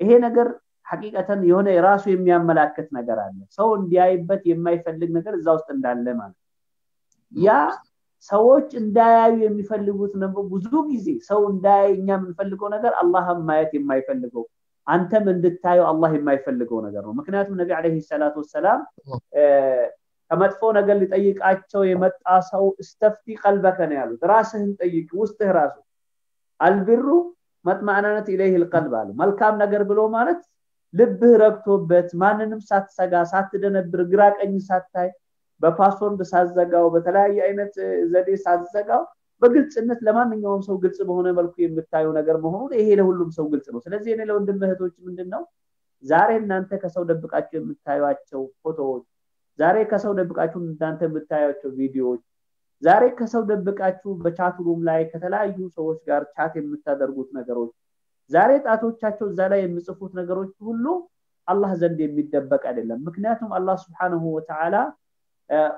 ይሄ ነገር ሐቂቀተን የሆነ የራሱ የሚያመላክት ነገር አለ። ሰው እንዲያይበት የማይፈልግ ነገር እዛ ውስጥ እንዳለ ማለት ያ ሰዎች እንዳያዩ የሚፈልጉት ብዙ ጊዜ ሰው እንዳያይ እኛ የምንፈልገው ነገር አላህም ማየት የማይፈልገው አንተም እንድታየው አላህ የማይፈልገው ነገር ነው። ምክንያቱም ነቢ አለ ሰላት ወሰላም ከመጥፎ ነገር ሊጠይቃቸው የመጣ ሰው እስተፍቲ ቀልበከ ነው ያሉት። ራስህን ጠይቅ ውስጥህ ራሱ አልብሩ መጥማዕናነት ኢለይህ ልቀልብ አሉ። መልካም ነገር ብሎ ማለት ልብህ ረግቶበት ማንንም ሳትሰጋ ሳትደነብር ግራ ቀኝ ሳታይ በፓስወርድ ሳዘጋው በተለያየ አይነት ዘዴ ሳትዘጋው በግልጽነት ለማንኛውም ሰው ግልጽ በሆነ መልኩ የምታየው ነገር መሆኑን ይሄ ለሁሉም ሰው ግልጽ ነው። ስለዚህ እኔ ለወንድም እህቶች ምንድን ነው ዛሬ እናንተ ከሰው ደብቃቸው የምታዩቸው ፎቶዎች ዛሬ ከሰው ደብቃችሁ እናንተ የምታዩቸው ቪዲዮዎች ዛሬ ከሰው ደብቃችሁ በ chat room ላይ ከተለያዩ ሰዎች ጋር chat የምታደርጉት ነገሮች ዛሬ ጣቶቻቸው እዛ ላይ የሚጽፉት ነገሮች ሁሉ አላህ ዘንድ የሚደበቅ አይደለም። ምክንያቱም አላህ سبحانه وتعالى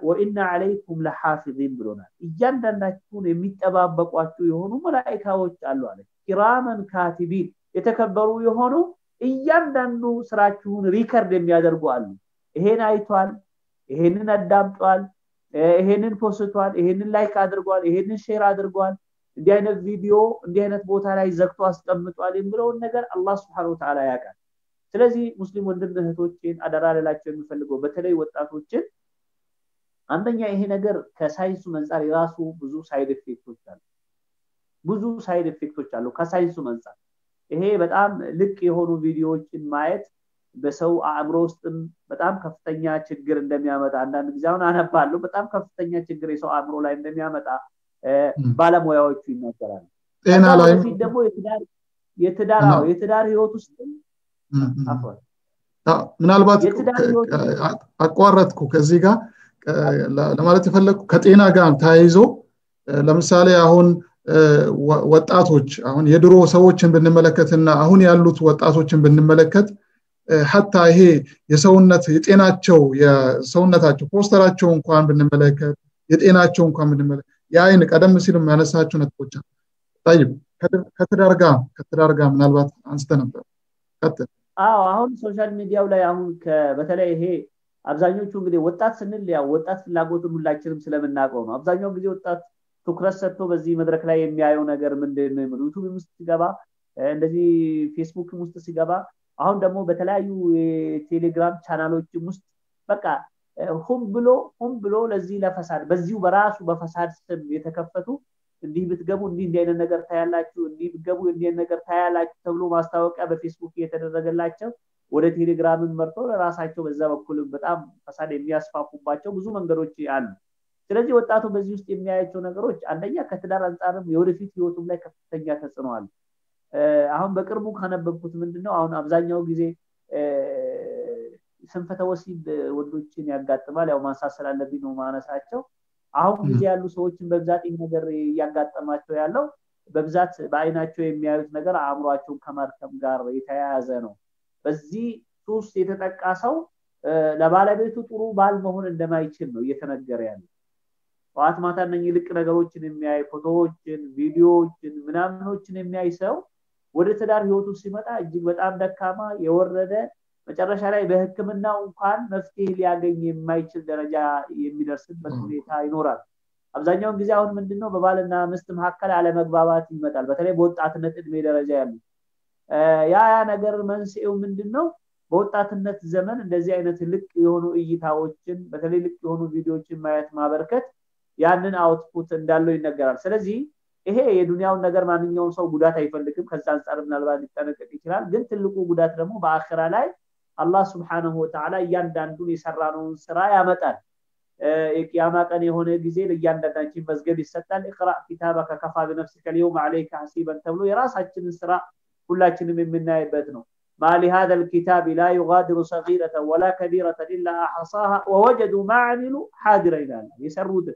وإن عليكم لحافظين ብሎናል። እያንዳንዳችሁን የሚጠባበቋችሁ የሆኑ መላይካዎች አሉ አለ። كراما كاتبين የተከበሩ የሆኑ እያንዳንዱ ስራችሁን record የሚያደርጉ አሉ። ይሄን አይቷል ይሄንን አዳምጧል ይሄንን ፖስቷል ይሄንን like አድርጓል ይሄንን share አድርጓል እንዲህ አይነት ቪዲዮ እንዲህ አይነት ቦታ ላይ ዘግቶ አስቀምጧል የሚለውን ነገር አላህ سبحانه وتعالى ያውቃል። ስለዚህ ሙስሊም ወንድም እህቶችን አደራ ልላቸው የሚፈልገው በተለይ ወጣቶችን አንደኛ ይሄ ነገር ከሳይንሱ መንጻር የራሱ ብዙ side effect ኦች አሉ። ብዙ side effect ኦች አሉ ከሳይንሱ መንጻር። ይሄ በጣም ልቅ የሆኑ ቪዲዮዎችን ማየት በሰው አእምሮ ውስጥም በጣም ከፍተኛ ችግር እንደሚያመጣ አንዳንድ ጊዜ አሁን አነባለሁ በጣም ከፍተኛ ችግር የሰው አእምሮ ላይ እንደሚያመጣ ባለሙያዎቹ ይናገራሉ። ጤና ላይ ደግሞ የትዳር የትዳር ህይወት ውስጥ ምናልባት አቋረጥኩ ከዚህ ጋር ለማለት የፈለግኩ ከጤና ጋር ተያይዞ ለምሳሌ አሁን ወጣቶች አሁን የድሮ ሰዎችን ብንመለከትና አሁን ያሉት ወጣቶችን ብንመለከት حتى ይሄ የሰውነት የጤናቸው የሰውነታቸው posture ኣቸው እንኳን ብንመለከት የጤናቸው እንኳን ብንመለከት የአይን ቀደም ሲልም ያነሳቸው ነጥቦች طيب ከትዳር ጋር ምናልባት አንስተ ነበር? አሁን social media ው ላይ አሁን በተለይ ይሄ አብዛኞቹ እንግዲህ ወጣት ስንል ያው ወጣት ፍላጎትን ሁላችንም ስለምናውቀው ነው። አብዛኛው ጊዜ ወጣት ትኩረት ሰጥቶ በዚህ መድረክ ላይ የሚያየው ነገር ምንድን ነው ዩቱብ ውስጥ ሲገባ እንደዚህ ፌስቡክም ውስጥ ሲገባ አሁን ደግሞ በተለያዩ የቴሌግራም ቻናሎችም ውስጥ በቃ ሁም ብሎ ሁም ብሎ ለዚህ ለ فساد በዚሁ በራሱ በ فساد ስም የተከፈቱ እንዲህ ብትገቡ እንዲህ እንዲህ አይነት ነገር ታያላችሁ እንዲህ ብትገቡ እንዲህ ነገር ታያላችሁ ተብሎ ማስታወቂያ በፌስቡክ እየተደረገላቸው ወደ ቴሌግራምን መርቶ ለራሳቸው በዛ በኩልም በጣም ፈሳድ የሚያስፋፉባቸው ብዙ መንገዶች አሉ። ስለዚህ ወጣቱ በዚህ ውስጥ የሚያያቸው ነገሮች አንደኛ ከትዳር አንጻርም የወደፊት ህይወቱም ላይ ከፍተኛ ተጽዕኖ አለ አሁን በቅርቡ ካነበብኩት ምንድነው አሁን አብዛኛው ጊዜ ስንፈተ ወሲብ ወንዶችን ያጋጥማል። ያው ማንሳት ስላለብኝ ነው ማነሳቸው። አሁን ጊዜ ያሉ ሰዎችን በብዛት ይህ ነገር እያጋጠማቸው ያለው በብዛት በአይናቸው የሚያዩት ነገር አእምሯቸውን ከማድከም ጋር የተያያዘ ነው በዚህ ሱስ የተጠቃ ሰው ለባለቤቱ ጥሩ ባል መሆን እንደማይችል ነው እየተነገረ ያለ ጠዋት ማታ እነኝ ልቅ ነገሮችን የሚያይ ፎቶዎችን ቪዲዮዎችን ምናምኖችን የሚያይ ሰው ወደ ትዳር ህይወቱ ሲመጣ እጅግ በጣም ደካማ የወረደ መጨረሻ ላይ በህክምናው እንኳን መፍትሄ ሊያገኝ የማይችል ደረጃ የሚደርስበት ሁኔታ ይኖራል። አብዛኛውን ጊዜ አሁን ምንድነው በባልና ምስት መካከል አለመግባባት ይመጣል። በተለይ በወጣትነት እድሜ ደረጃ ያሉ ያ ያ ነገር መንስኤው ምንድን ነው በወጣትነት ዘመን እንደዚህ አይነት ልቅ የሆኑ እይታዎችን በተለይ ልቅ የሆኑ ቪዲዮዎችን ማየት ማበርከት ያንን አውትፑት እንዳለው ይነገራል። ስለዚህ ይሄ የዱንያውን ነገር ማንኛውም ሰው ጉዳት አይፈልግም። ከዛ አንጻር ምናልባት ሊጠነቀቅ ይችላል። ግን ትልቁ ጉዳት ደግሞ በአክራ ላይ አላህ ስብሓንሁ ወተዓላ እያንዳንዱን የሰራነውን ስራ ያመጣል። የቅያማ ቀን የሆነ ጊዜ ለእያንዳንዳችን መዝገብ ይሰጣል። እቅራ ኪታበከ ከፋ ብነፍሲከ ልየውም አለይከ ሐሲበን ተብሎ የራሳችንን ስራ ሁላችንም የምናይበት ነው ما لهذا الكتاب لا يغادر صغيرة ولا كبيرة إلا أحصاها ووجدوا ما عملوا حاضرا إلى يسرود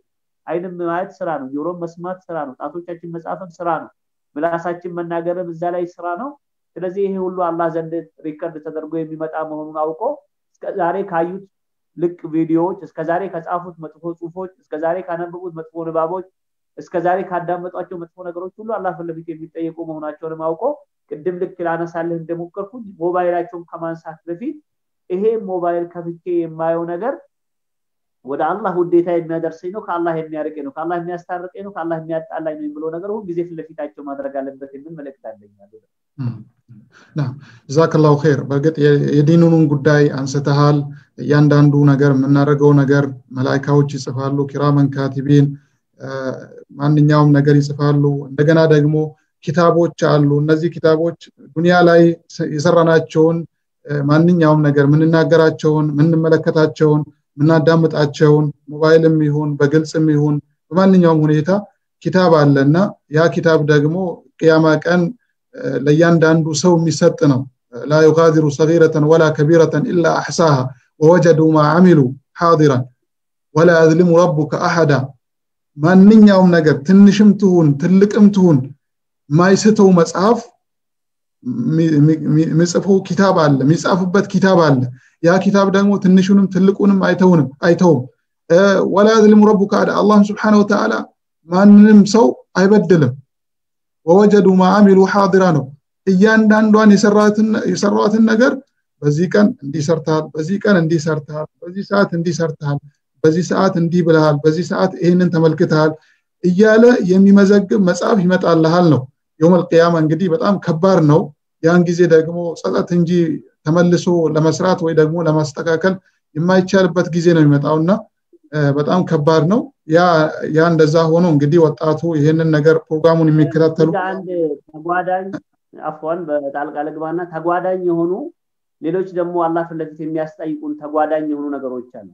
አይንም ማየት ስራ ነው ጆሮም መስማት ስራ ነው ጣቶቻችን መጻፍም ስራ ነው ምላሳችን መናገርም እዛ ላይ ስራ ነው ስለዚህ ይሄ ሁሉ አላህ ዘንድ ሪከርድ ተደርጎ የሚመጣ መሆኑን አውቆ እስከዛሬ ካዩት ልቅ ቪዲዮዎች እስከዛሬ ከጻፉት መጥፎ ጽሁፎች እስከዛሬ ካነበቡት መጥፎ ንባቦች እስከዛሬ ካዳመጧቸው መጥፎ ነገሮች ሁሉ አላህ ፊት ለፊት የሚጠየቁ መሆናቸውንም አውቆ ቅድም ልክ ላነሳልህ እንደሞከርኩኝ ሞባይላቸውን ከማንሳት በፊት ይሄ ሞባይል ከፍቼ የማየው ነገር ወደ አላህ ውዴታ የሚያደርሰኝ ነው ከአላህ የሚያርቀኝ ነው ከአላህ የሚያስታርቀኝ ነው ከአላህ የሚያጣላኝ ነው የሚለው ነገር ሁሉ ጊዜ ፊትለፊታቸው ማድረግ አለበት የሚል መልእክት አለኝ ጀዛክላሁ ኸይር። በእርግጥ የዲኑኑን ጉዳይ አንስተሃል። እያንዳንዱ ነገር የምናደርገው ነገር መላይካዎች ይጽፋሉ ኪራመን ካቲቢን ማንኛውም ነገር ይጽፋሉ። እንደገና ደግሞ ኪታቦች አሉ እነዚህ ኪታቦች ዱኒያ ላይ የሰራናቸውን ማንኛውም ነገር የምንናገራቸውን የምንመለከታቸውን የምናዳምጣቸውን ሞባይልም ይሁን በግልጽም ይሁን በማንኛውም ሁኔታ ኪታብ አለ እና ያ ኪታብ ደግሞ ቅያማ ቀን ለእያንዳንዱ ሰው የሚሰጥ ነው ላ ዩጋዲሩ ሰጊረተን ወላ ከቢረተን ኢላ አሕሳሃ ወወጀዱ ማ አሚሉ ሓዲራን ወላ ያዝሊሙ ረቡከ አሐዳ ማንኛውም ነገር ትንሽም ትሁን ትልቅም ትሁን ማይስተው መጽሐፍ የሚጽፈው ኪታብ አለ የሚጻፍበት ኪታብ አለ። ያ ኪታብ ደግሞ ትንሹንም ትልቁንም አይተውንም አይተውም። ወላ ያዝሊሙ ረቡከ አዳ አላህም ስብሓን ወተዓላ ማንንም ሰው አይበድልም። ወወጀዱ ማአሚሉ ሓዲራ ነው። እያንዳንዷን የሰራዋትን ነገር በዚህ ቀን እንዲህ ሰርተሃል በዚህ ቀን እንዲህ ሰርተሃል በዚህ ሰዓት እንዲህ ሰርተሃል በዚህ ሰዓት እንዲህ ብለሃል በዚህ ሰዓት ይህንን ተመልክተሃል እያለ የሚመዘግብ መጽሐፍ ይመጣልሃል ነው የውመል ቅያማ እንግዲህ በጣም ከባድ ነው። ያን ጊዜ ደግሞ ጸጸት እንጂ ተመልሶ ለመስራት ወይ ደግሞ ለማስተካከል የማይቻልበት ጊዜ ነው የሚመጣውና በጣም ከባድ ነው። ያ እንደዛ ሆኖ እንግዲህ ወጣቱ ይህንን ነገር ፕሮግራሙን የሚከታተሉ ተጓዳኝ عفوا በጣልቃ ልግባና ተጓዳኝ የሆኑ ሌሎች ደግሞ አላህ ፊት የሚያስጠይቁን ተጓዳኝ የሆኑ ነገሮች አሉ።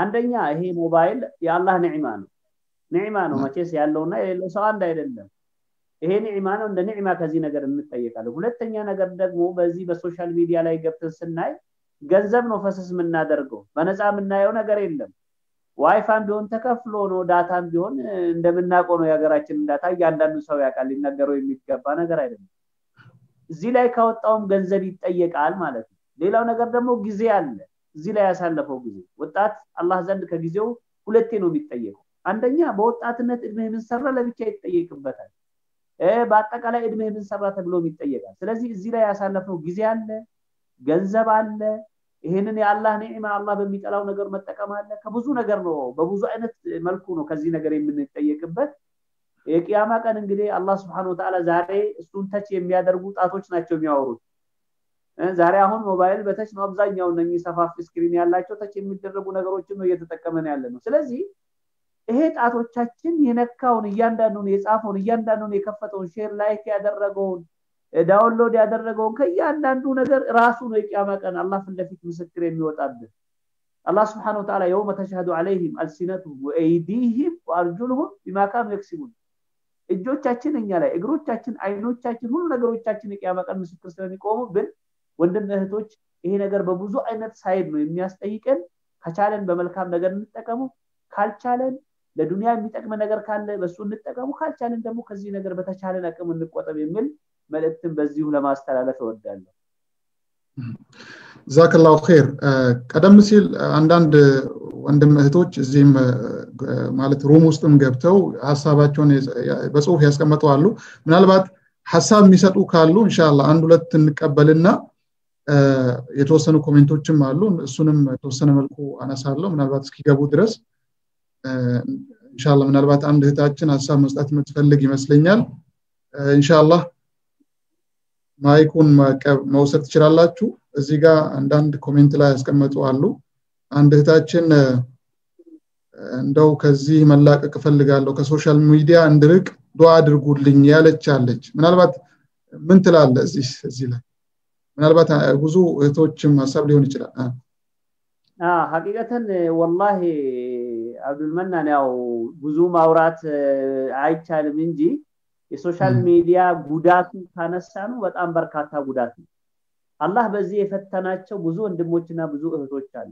አንደኛ ይሄ ሞባይል የአላህ نعمة ነው። نعمة ነው መቼስ ያለውና የሌለው ሰው አንድ አይደለም ይሄ نعمة ነው እንደ نعمة ከዚህ ነገር እንጠየቃለን። ሁለተኛ ነገር ደግሞ በዚህ በ social media ላይ ገብተን ስናይ ገንዘብ ነው ፈሰስ የምናደርገው በነፃ የምናየው ነገር የለም። ዋይፋም ቢሆን ተከፍሎ ነው data ም ቢሆን እንደምናውቀው ነው የሀገራችንን ዳታ እያንዳንዱ ሰው ያውቃል ሊነገረው የሚገባ ነገር አይደለም። እዚህ ላይ ካወጣውም ገንዘብ ይጠየቃል ማለት ነው። ሌላው ነገር ደግሞ ጊዜ አለ እዚህ ላይ ያሳለፈው ጊዜ። ወጣት አላህ ዘንድ ከጊዜው ሁለቴ ነው የሚጠየቀው። አንደኛ በወጣትነት እድሜህ ምን ለብቻ ይጠየቅበታል በአጠቃላይ እድሜህ ምን ሰራ ተብሎም ይጠየቃል። ስለዚህ እዚህ ላይ ያሳለፍነው ጊዜ አለ ገንዘብ አለ ይህንን የአላህ ኒዕማ አላህ በሚጠላው ነገር መጠቀም አለ። ከብዙ ነገር ነው በብዙ አይነት መልኩ ነው ከዚህ ነገር የምንጠየቅበት። የቅያማ ቀን እንግዲህ አላህ سبحانه وتعالى ዛሬ እሱን touch የሚያደርጉ ጣቶች ናቸው የሚያወሩት። ዛሬ አሁን ሞባይል በ touch ነው። አብዛኛው እነ ሰፋፊ screen ያላቸው touch የሚደረጉ ነገሮችን ነው እየተጠቀመን ያለ ነው ስለዚህ ይሄ ጣቶቻችን የነካውን እያንዳንዱን የጻፈውን እያንዳንዱን የከፈተውን share like ያደረገውን download ያደረገውን ከእያንዳንዱ ነገር ራሱ ነው የቅያማ ቀን አላህ ፊት ምስክር የሚወጣብን። አላህ ስብሓን ወተላ የውመ ተሽሃዱ አለይህም አልሲነቱም ወአይዲህም ወአርጁልሁም ቢማ ካኑ የክሲቡን። እጆቻችን እኛ ላይ እግሮቻችን አይኖቻችን ሁሉ ነገሮቻችን የቅያማ ቀን ምስክር ስለሚቆሙብን ወንድም እህቶች ይሄ ነገር በብዙ አይነት ሳይድ ነው የሚያስጠይቀን። ከቻለን በመልካም ነገር እንጠቀሙ ካልቻለን ለዱንያ የሚጠቅመ ነገር ካለ በሱ እንጠቀሙ ካልቻለን ደግሞ ከዚህ ነገር በተቻለን አቅም እንቆጠብ የሚል መልእክትን በዚሁ ለማስተላለፍ እወዳለሁ። جزاك الله خير ቀደም ሲል አንዳንድ ወንድም እህቶች እዚህም ማለት room ውስጥም ገብተው ሀሳባቸውን በጽሁፍ ያስቀመጡ አሉ። ምናልባት ሀሳብ የሚሰጡ ካሉ إن شاء الله አንድ ሁለት እንቀበልና የተወሰኑ comment ኦችም አሉ። እሱንም የተወሰነ መልኩ አነሳለሁ። ምናልባት እስኪገቡ ድረስ إن شاء الله ምናልባት አንድ እህታችን ሀሳብ መስጠት የምትፈልግ ይመስለኛል። إن شاء الله mic ኡን መውሰድ ትችላላችሁ። እዚህ ጋር አንዳንድ comment ላይ ያስቀመጡ አሉ። አንድ እህታችን እንደው ከዚህ መላቀቅ እፈልጋለሁ ከ social media እንድርቅ ዱዓ አድርጉልኝ ያለች አለች። ምናልባት ምን ትላለ እዚህ ላይ? ምናልባት ብዙ እህቶችም ሀሳብ ሊሆን ይችላል። حقيقة والله አብዱልመናን ያው ብዙ ማውራት አይቻልም እንጂ የ social media ጉዳቱ ካነሳ ነው በጣም በርካታ ጉዳት ነው። አላህ በዚህ የፈተናቸው ብዙ ወንድሞችና ብዙ እህቶች አሉ።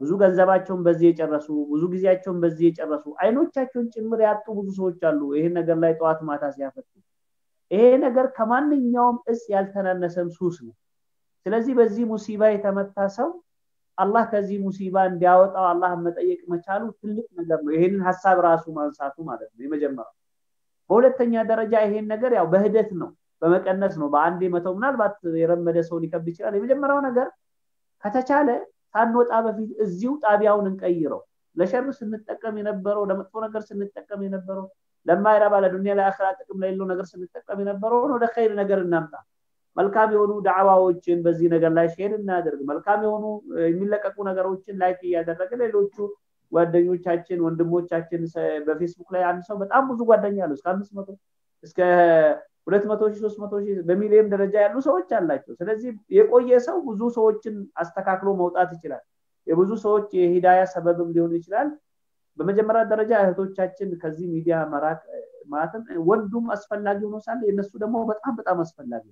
ብዙ ገንዘባቸውን በዚህ የጨረሱ ብዙ ጊዜያቸውን በዚህ የጨረሱ አይኖቻቸውን ጭምር ያጡ ብዙ ሰዎች አሉ። ይህን ነገር ላይ ጠዋት ማታ ሲያፈጡ ይሄ ነገር ከማንኛውም ሱስ ያልተናነሰም ሱስ ነው። ስለዚህ በዚህ مصيبة የተመታ ሰው አላህ ከዚህ مصيبة እንዲያወጣው አላህ መጠየቅ መቻሉ ትልቅ ነገር ነው። ይሄንን ሀሳብ ራሱ ማንሳቱ ማለት ነው የመጀመሪያው። በሁለተኛ ደረጃ ይሄን ነገር ያው በሂደት ነው በመቀነስ ነው። በአንዴ መተው ምናልባት የለመደ ሰው ሊከብድ ይችላል። የመጀመሪያው ነገር ከተቻለ ሳንወጣ በፊት እዚሁ ጣቢያውን እንቀይረው። ለ شر ስንጠቀም የነበረው ለመጥፎ ነገር ስንጠቀም የነበረው ለማይረባ ለዱኒያ ለአኺራ ጥቅም ለሌለው ነገር ስንጠቀም የነበረውን ወደ خير ነገር እናምጣ መልካም የሆኑ ዳዕዋዎችን በዚህ ነገር ላይ share እናደርግ መልካም የሆኑ የሚለቀቁ ነገሮችን like እያደረገ ሌሎቹ ጓደኞቻችን ወንድሞቻችን በፌስቡክ ላይ አንድ ሰው በጣም ብዙ ጓደኛ አለው እስከ አምስት መቶ እስከ ሁለት መቶ ሺህ ሶስት መቶ ሺህ በሚሊዮን ደረጃ ያሉ ሰዎች አላቸው። ስለዚህ የቆየ ሰው ብዙ ሰዎችን አስተካክሎ መውጣት ይችላል። የብዙ ሰዎች የሂዳያ ሰበብም ሊሆን ይችላል። በመጀመሪያ ደረጃ እህቶቻችን ከዚህ ሚዲያ መራቅ ማለትም ወንዱም አስፈላጊ ሆኖ ሳለ የእነሱ ደግሞ በጣም በጣም አስፈላጊ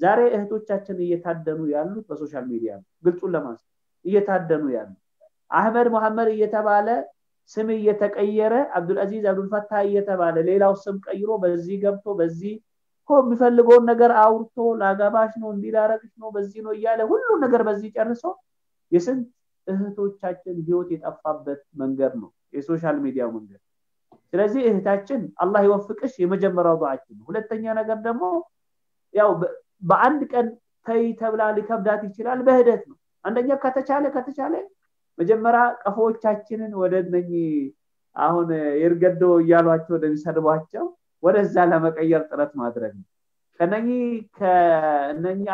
ዛሬ እህቶቻችን እየታደኑ ያሉት በ social media ነው። ግልጹን ለማስ እየታደኑ ያሉ አህመድ መሐመድ እየተባለ ስም እየተቀየረ አብዱልአዚዝ አብዱልፈታ እየተባለ ሌላው ስም ቀይሮ በዚህ ገብቶ በዚህ የሚፈልገውን ነገር አውርቶ ላገባሽ ነው እንዲላረግሽ ነው በዚህ ነው እያለ ሁሉ ነገር በዚህ ጨርሶ የስንት እህቶቻችን ህይወት የጠፋበት መንገድ ነው የ social media ው መንገድ። ስለዚህ እህታችን አላህ ይወፍቅሽ የመጀመሪያው ዱዓችን ሁለተኛ ነገር ደግሞ ያው በአንድ ቀን ተይ ተብላ ሊከብዳት ይችላል። በሂደት ነው። አንደኛ ከተቻለ ከተቻለ መጀመሪያ ቀፎዎቻችንን ወደ አሁን ይርገዶ እያሏቸው እንደሚሰድቧቸው ወደዛ ለመቀየር ጥረት ማድረግ ነው። ከእነኚህ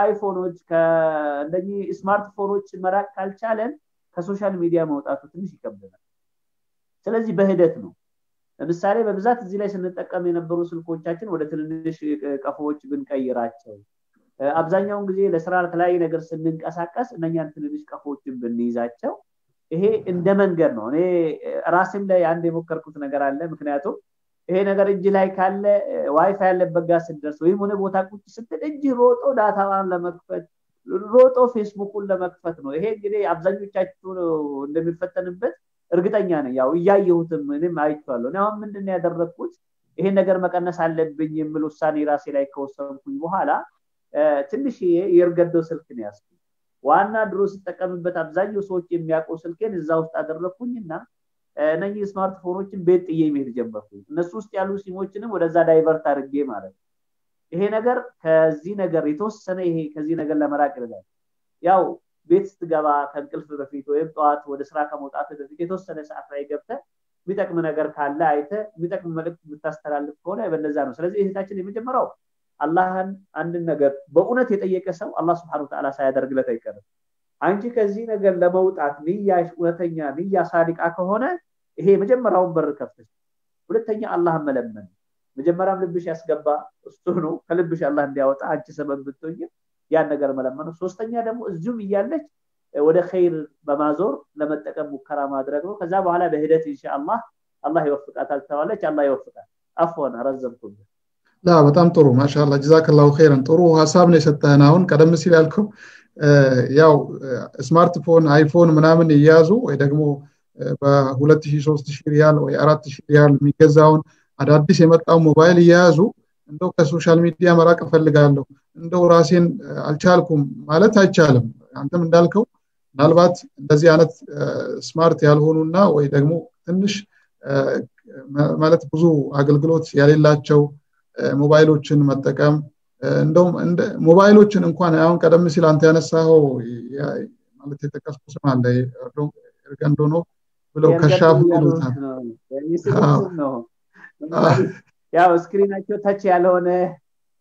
አይፎኖች ከእነኚህ ስማርትፎኖች መራቅ ካልቻለን ከ social media መውጣቱ ትንሽ ይከብደናል። ስለዚህ በሂደት ነው። ለምሳሌ በብዛት እዚህ ላይ ስንጠቀም የነበሩ ስልኮቻችን ወደ ትንንሽ ቀፎዎች ብንቀይራቸው አብዛኛውን ጊዜ ለስራ ለተለያየ ነገር ስንንቀሳቀስ እነኛን ትንንሽ ቀፎዎችን ብንይዛቸው ይሄ እንደ መንገድ ነው። እኔ ራሴም ላይ አንድ የሞከርኩት ነገር አለ። ምክንያቱም ይሄ ነገር እጅ ላይ ካለ ዋይፋይ ያለበት ጋር ስደርስ ወይም ሆነ ቦታ ቁጭ ስትል እጅ ሮጦ data ዋን ለመክፈት ሮጦ ፌስቡኩን ለመክፈት ነው። ይሄ እንግዲህ አብዛኞቻችሁ እንደሚፈተንበት እርግጠኛ ነኝ። ያው እያየሁትም እኔም አይቼዋለሁ። እኔ አሁን ምንድን ያደረግኩት ይሄን ነገር መቀነስ አለብኝ የሚል ውሳኔ ራሴ ላይ ከወሰንኩኝ በኋላ ትንሽ የእርገዶ ስልክ ነው ዋና ድሮ ስጠቀምበት አብዛኛው ሰዎች የሚያውቁ ስልኬን እዛ ውስጥ አደረግኩኝና እነኚህ ስማርትፎኖችን ቤት ጥዬ መሄድ ጀመርኩኝ። እነሱ ውስጥ ያሉ ሲሞችንም ወደዛ divert አድርጌ ማለት ነው። ይሄ ነገር ከዚህ ነገር የተወሰነ ይሄ ከዚህ ነገር ለመራቅ ይረዳል። ያው ቤት ስትገባ ከእንቅልፍ በፊት ወይም ጠዋት ወደ ስራ ከመውጣት በፊት የተወሰነ ሰዓት ላይ ገብተ የሚጠቅም ነገር ካለ አይተ የሚጠቅም መልእክት የምታስተላልፍ ከሆነ በነዛ ነው። ስለዚህ እህታችን የመጀመሪያው አላህን አንድን ነገር በእውነት የጠየቀ ሰው አላህ ስብሐነ ወተዓላ ሳያደርግለት አይቀርም። አንቺ ከዚህ ነገር ለመውጣት ንያሽ እውነተኛ ንያ ሳዲቃ ከሆነ ይሄ የመጀመሪያውን በር ከፍተሽ ሁለተኛ አላህን መለመን። መጀመሪያም ልብሽ ያስገባ እሱ ነው። ከልብሽ አላህ እንዲያወጣ አንቺ ሰበብ ብትሆኝ ያን ነገር መለመን ሶስተኛ ደግሞ እዚሁም እያለች ወደ ኸይር በማዞር ለመጠቀም ሙከራ ማድረግ ነው። ከዛ በኋላ በሂደት إن شاء الله አላህ ይወፍቃታል ተባለች። አላህ ይወፍቃል። عفوا አረዘምኩብህ لا በጣም ጥሩ ما شاء الله جزاك الله خيرا። ጥሩ ሀሳብ ነው የሰጠህን አሁን። ቀደም ሲል ያልከው ያው ስማርትፎን አይፎን ምናምን እየያዙ ወይ ደግሞ በሁለት ሺህ ሶስት ሪያል ወይ አራት ሪያል የሚገዛውን አዳዲስ የመጣው ሞባይል እየያዙ እንደው ከ social media መራቅ እፈልጋለሁ። እንደው ራሴን አልቻልኩም ማለት አይቻልም። አንተም እንዳልከው ምናልባት እንደዚህ አይነት smart ያልሆኑና ወይ ደግሞ ትንሽ ማለት ብዙ አገልግሎት የሌላቸው ሞባይሎችን መጠቀም እንደውም ሞባይሎችን እንኳን አሁን ቀደም ሲል አንተ ያነሳኸው ማለት የጠቀስኩ ስም አለ ነው ብለው ከሻፉ ይሉታል። ያው screen ኣቸው touch ያልሆነ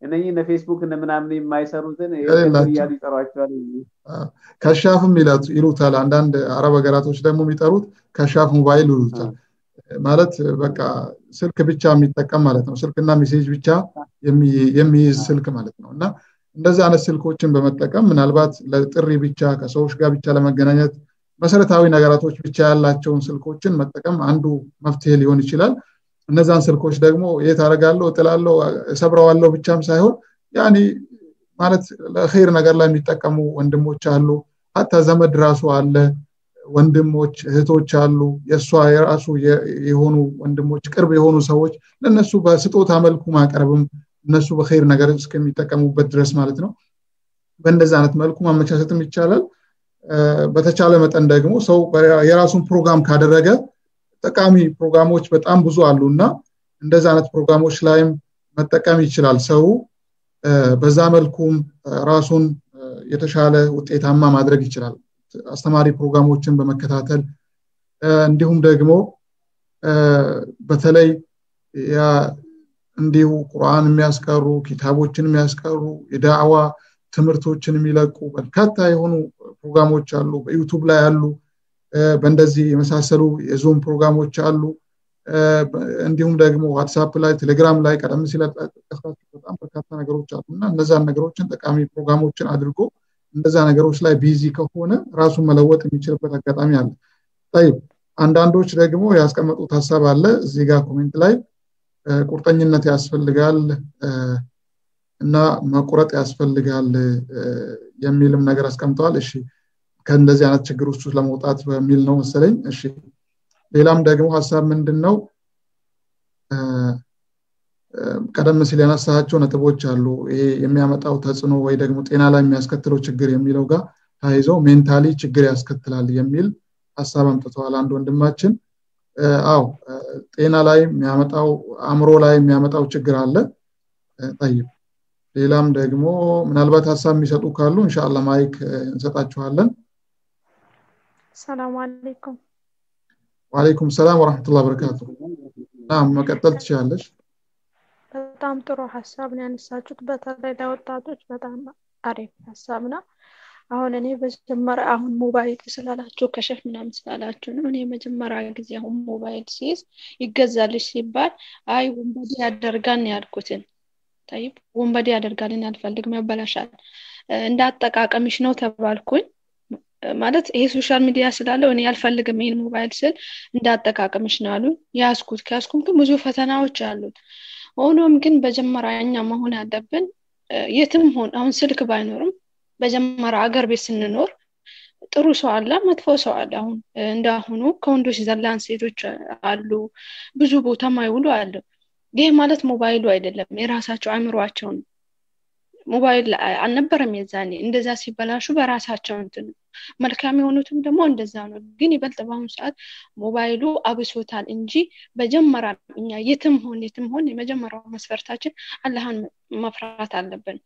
እነኚህ እነ ፌስቡክ እነ ምናምን የማይሰሩትን እያሉ ይጠሯቸዋል። كشاف ም ይሉታል። አንዳንድ አረብ ሀገራቶች ደግሞ የሚጠሩት كشاف ሞባይል ይሉታል። ማለት በቃ ስልክ ብቻ የሚጠቀም ማለት ነው። ስልክና message ብቻ የሚይዝ ስልክ ማለት ነው። እና እንደዚህ አይነት ስልኮችን በመጠቀም ምናልባት ለጥሪ ብቻ ከሰዎች ጋር ብቻ ለመገናኘት መሰረታዊ ነገራቶች ብቻ ያላቸውን ስልኮችን መጠቀም አንዱ መፍትሄ ሊሆን ይችላል። እነዛን ስልኮች ደግሞ የት አደርጋለሁ እጥላለሁ እሰብረዋለሁ ብቻም ሳይሆን ያኒ ማለት ለኸይር ነገር ላይ የሚጠቀሙ ወንድሞች አሉ። ሀታ ዘመድ ራሱ አለ ወንድሞች እህቶች አሉ። የእሷ የራሱ የሆኑ ወንድሞች ቅርብ የሆኑ ሰዎች ለእነሱ በስጦታ መልኩ ማቅረብም እነሱ በኸይር ነገር እስከሚጠቀሙበት ድረስ ማለት ነው። በእንደዚህ አይነት መልኩ ማመቻቸትም ይቻላል። በተቻለ መጠን ደግሞ ሰው የራሱን ፕሮግራም ካደረገ ጠቃሚ ፕሮግራሞች በጣም ብዙ አሉ እና እንደዚህ አይነት ፕሮግራሞች ላይም መጠቀም ይችላል። ሰው በዛ መልኩም ራሱን የተሻለ ውጤታማ ማድረግ ይችላል አስተማሪ ፕሮግራሞችን በመከታተል እንዲሁም ደግሞ በተለይ እንዲሁ ቁርአን የሚያስቀሩ ኪታቦችን የሚያስቀሩ የዳዕዋ ትምህርቶችን የሚለቁ በርካታ የሆኑ ፕሮግራሞች አሉ። በዩቱብ ላይ አሉ በእንደዚህ የመሳሰሉ የ Zoom ፕሮግራሞች አሉ። እንዲሁም ደግሞ ዋትሳፕ ላይ ቴሌግራም ላይ ቀደም ሲል በጣም በርካታ ነገሮች አሉ እና እነዛን ነገሮችን ጠቃሚ ፕሮግራሞችን አድርጎ እንደዛ ነገሮች ላይ busy ከሆነ ራሱን መለወጥ የሚችልበት አጋጣሚ አለ። طيب አንዳንዶች ደግሞ ያስቀመጡት ሀሳብ አለ። እዚህ ጋር comment ላይ ቁርጠኝነት ያስፈልጋል እና መቁረጥ ያስፈልጋል የሚልም ነገር አስቀምጠዋል። እሺ ከእንደዚህ አይነት ችግር ውስጥ ለመውጣት በሚል ነው መሰለኝ። እሺ ሌላም ደግሞ ሀሳብ ምንድን ነው ቀደም ሲል ያነሳቸው ነጥቦች አሉ። ይሄ የሚያመጣው ተጽዕኖ ወይ ደግሞ ጤና ላይ የሚያስከትለው ችግር የሚለው ጋር ተያይዘው ሜንታሊ ችግር ያስከትላል የሚል ሀሳብ አምጥተዋል አንድ ወንድማችን። ያው ጤና ላይ የሚያመጣው አእምሮ ላይ የሚያመጣው ችግር አለ። طيب ሌላም ደግሞ ምናልባት ሀሳብ የሚሰጡ ካሉ إن شاء الله mic እንሰጣችኋለን። السلام عليكم። وعليكم السلام ورحمة الله وبركاته نعم መቀጠል ትችላለች በጣም ጥሩ ሀሳብ ነው ያነሳችሁት። በተለይ ለወጣቶች በጣም አሪፍ ሀሳብ ነው። አሁን እኔ መጀመሪያ አሁን ሞባይል ስላላችሁ كشاف ምናምን ስላላችሁ ነው። እኔ መጀመሪያ ጊዜ አሁን ሞባይል ሲይዝ ይገዛልሽ ሲባል አይ ወንበዴ ያደርጋል ያልኩትን። طيب ወንበዴ ያደርጋልን አልፈልግም ያበላሻል። እንዳጠቃቀምሽ ነው ተባልኩኝ። ማለት ይሄ social media ስላለው እኔ አልፈልግም ይህን ሞባይል ስል እንዳጠቃቀምሽ ነው አሉ ያዝኩት። ከያዝኩም ግን ብዙ ፈተናዎች አሉት ሆኖም ግን በጀመሪያ እኛ መሆን ያለብን የትም ሆን አሁን ስልክ ባይኖርም በጀመሪያ አገር ቤት ስንኖር ጥሩ ሰው አለ መጥፎ ሰው አለ። አሁን እንዳሁኑ ከወንዶች ዘላን ሴቶች አሉ ብዙ ቦታ ማይውሉ አለ ይህ ማለት ሞባይሉ አይደለም የራሳቸው አእምሯቸው ነው ሞባይል አልነበረም የዛኔ። እንደዛ ሲበላሹ በራሳቸው እንትን መልካም የሆኑትም ደግሞ እንደዛ ነው። ግን ይበልጥ በአሁኑ ሰዓት ሞባይሉ አብሶታል እንጂ በጀመራ እኛ የትም ሆን የትም ሆን የመጀመሪያው መስፈርታችን አላህን መፍራት አለብን።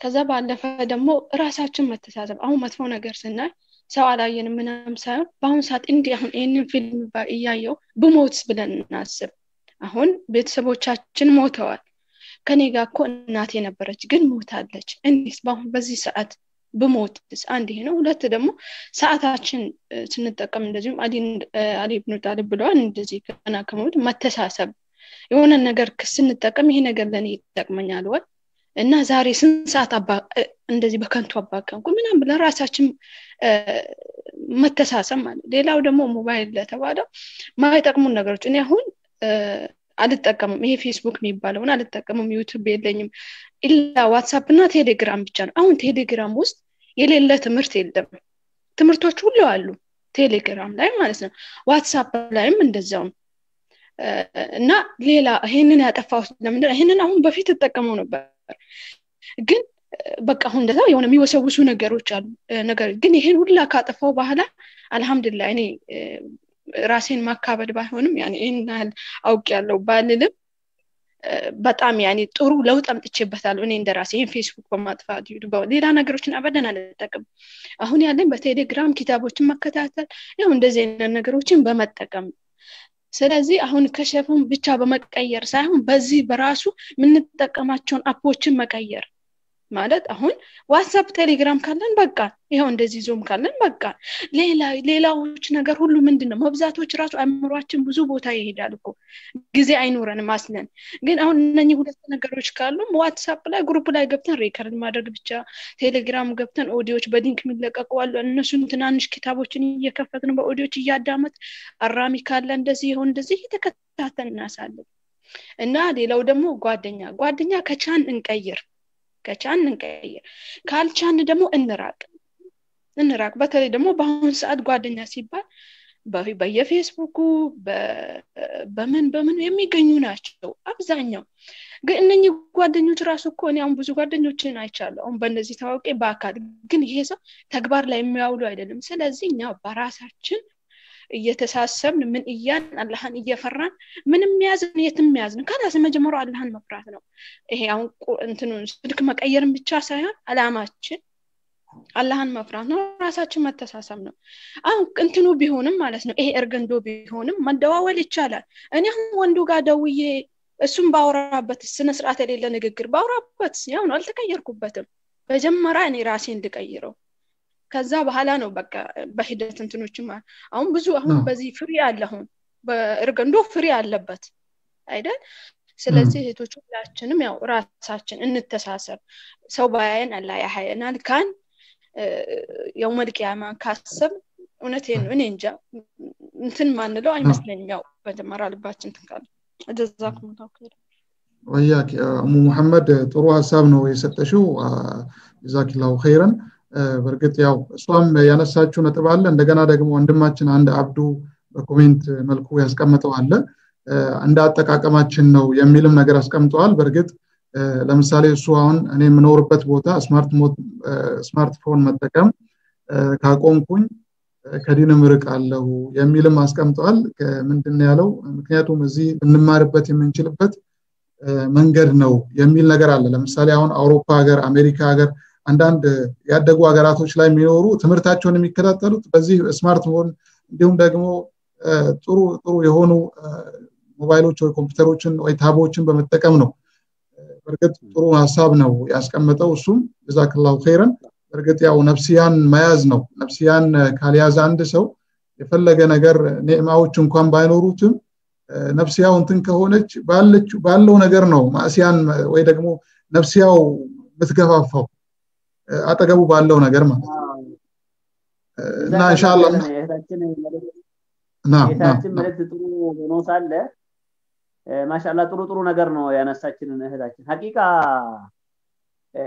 ከዛ ባለፈ ደግሞ ራሳችን መተሳሰብ። አሁን መጥፎ ነገር ስናይ ሰው አላየንም ምናም ሳይሆን በአሁኑ ሰዓት እንዲህ አሁን ይህንን ፊልም እያየው ብሞትስ ብለን እናስብ። አሁን ቤተሰቦቻችን ሞተዋል። ከኔ ጋር እኮ እናቴ ነበረች ግን ሞታለች። እንዲስ በአሁን በዚህ ሰዓት ብሞትስ አንድ ይሄ ነው። ሁለት ደግሞ ሰዓታችን ስንጠቀም እንደዚሁም አሊ ብኑ ጣሊብ ብለዋል። እንደዚህ ገና ከሞት መተሳሰብ የሆነ ነገር ስንጠቀም ይሄ ነገር ለእኔ ይጠቅመኛል ወይ? እና ዛሬ ስንት ሰዓት እንደዚህ በከንቱ አባከንኩ ምናምን ለራሳችን መተሳሰብ ማለት። ሌላው ደግሞ ሞባይል ለተባለው ማይጠቅሙን ነገሮች እኔ አሁን አልጠቀምም። ይሄ ፌስቡክ የሚባለውን አልጠቀምም። ዩቱብ የለኝም። إلا ዋትሳፕ እና ቴሌግራም ብቻ ነው። አሁን ቴሌግራም ውስጥ የሌለ ትምህርት የለም። ትምህርቶች ሁሉ አሉ ቴሌግራም ላይ ማለት ነው። ዋትሳፕ ላይም ነው። እና ሌላ ይሄንን ያጠፋሁት ለምንድን ይሄንን አሁን በፊት እጠቀመው ነበር። ግን በቃ አሁን እንደዛ የሆነ የሚወሰውሱ ነገሮች አሉ። ነገር ግን ይሄን ሁላ ካጠፋው በኋላ አልሐምድላ እኔ ራሴን ማካበድ ባይሆንም ይህን ያህል አውቅ ያለው ባልልም በጣም ያኔ ጥሩ ለውጥ አምጥቼበታለሁ እኔ እንደ ራሴ። ይህን ፌስቡክ በማጥፋት ሌላ ነገሮችን አበደን አልጠቅም አሁን ያለን በቴሌግራም ኪታቦችን መከታተል ያው እንደዚህ አይነት ነገሮችን በመጠቀም ስለዚህ አሁን ቀፎውን ብቻ በመቀየር ሳይሆን በዚህ በራሱ የምንጠቀማቸውን app ኦችን መቀየር ማለት አሁን WhatsApp Telegram ካለን በቃ ይኸው እንደዚህ Zoom ካለን በቃ ሌላ ሌላዎች ነገር ሁሉ ምንድን ነው መብዛቶች ራሱ አእምሯችን ብዙ ቦታ ይሄዳል እኮ። ጊዜ አይኖረንም አስለን ግን አሁን እነኚህ ሁለት ነገሮች ካሉ WhatsApp ላይ group ላይ ገብተን record ማድረግ ብቻ ቴሌግራም ገብተን audio ዎች በ link የሚለቀቁ አሉ። እነሱን ትናንሽ ኪታቦችን እየከፈትን በኦዲዮች እያዳመጥ አራሚ ካለ እንደዚህ ይሆን እንደዚህ እየተከታተል እናሳለን እና ሌላው ደግሞ ጓደኛ ጓደኛ ከቻን እንቀይር ከቻን እንቀይር ካልቻን ደግሞ እንራቅ። እንራቅ። በተለይ ደግሞ በአሁኑ ሰዓት ጓደኛ ሲባል በየፌስቡኩ በምን በምን የሚገኙ ናቸው አብዛኛው። ግን እነኚህ ጓደኞች ራሱ እኮ እኔ አሁን ብዙ ጓደኞችን አይቻለሁ። አሁን በእነዚህ ታዋቂ በአካል ግን ይሄ ሰው ተግባር ላይ የሚያውሉ አይደለም። ስለዚህ እኛ በራሳችን እየተሳሰብን ምን እያን አላህን እየፈራን ምንም ያዝን የትም ያዝን ካላስ መጀመሩ አላህን መፍራት ነው። ይሄ አሁን እንትኑን ስልክ መቀየርን ብቻ ሳይሆን አላማችን አላህን መፍራት ነው ራሳችን መተሳሰብ ነው። አሁን እንትኑ ቢሆንም ማለት ነው ይሄ እርገንዶ ቢሆንም መደዋወል ይቻላል። እኔ ወንዱ ጋር ደውዬ እሱም ባውራበት ስነ ስርዓት የሌለ ንግግር ባውራበት ያው ነው አልተቀየርኩበትም። መጀመሪያ እኔ ራሴ እንድቀይረው ከዛ በኋላ ነው በቃ በሂደት እንትኖችም አሁን ብዙ አሁን በዚህ ፍሪ አለ አሁን በእርገንዶ ፍሪ አለበት አይደል? ስለዚህ እህቶች ሁላችንም ያው ራሳችን እንተሳሰብ። ሰው ባያየን አላ ያሀየናል። ካን ያው መልቅያማ ካሰብ እውነቴን ነው። እኔ እንጃ እንትን ማንለው አይመስለኝም። ያው መጀመሪያ ልባችን ትንካለ ጀዛኩም ወያክ እሙ ሙሐመድ ጥሩ ሀሳብ ነው የሰጠሽው። ጀዛኪላሁ ኸይረን በእርግጥ ያው እሷም ያነሳችው ነጥብ አለ። እንደገና ደግሞ ወንድማችን አንድ አብዱ በ comment መልኩ ያስቀምጠው አለ። እንደ አጠቃቀማችን ነው የሚልም ነገር አስቀምጠዋል። በእርግጥ ለምሳሌ እሱ አሁን እኔ የምኖርበት ቦታ ስማርትፎን መጠቀም ካቆምኩኝ ከዲንም ርቃለሁ የሚልም አስቀምጠዋል። ምንድን ያለው? ምክንያቱም እዚህ ልንማርበት የምንችልበት መንገድ ነው የሚል ነገር አለ። ለምሳሌ አሁን አውሮፓ ሀገር አሜሪካ ሀገር አንዳንድ ያደጉ ሀገራቶች ላይ የሚኖሩ ትምህርታቸውን የሚከታተሉት በዚህ ስማርትፎን እንዲሁም ደግሞ ጥሩ ጥሩ የሆኑ ሞባይሎች ወይ ኮምፒውተሮችን ወይ tab ኦችን በመጠቀም ነው። በእርግጥ ጥሩ ሀሳብ ነው ያስቀመጠው እሱም። ጀዛክላሁ ኸይረን። በእርግጥ ያው ነፍስያን መያዝ ነው። ነፍስያን ካልያዘ አንድ ሰው የፈለገ ነገር ኒዕማዎች እንኳን ባይኖሩትም ነፍስያው እንትን ከሆነች ባለው ነገር ነው ማእስያን ወይ ደግሞ ነፍስያው የምትገፋፋው አጠገቡ ባለው ነገር ማለት እና እንሻላ ጌታችን መልእክት ጥሩ ሆኖ ሳለ ማሻላ ጥሩ ጥሩ ነገር ነው ያነሳችንን እህታችን። ሀቂቃ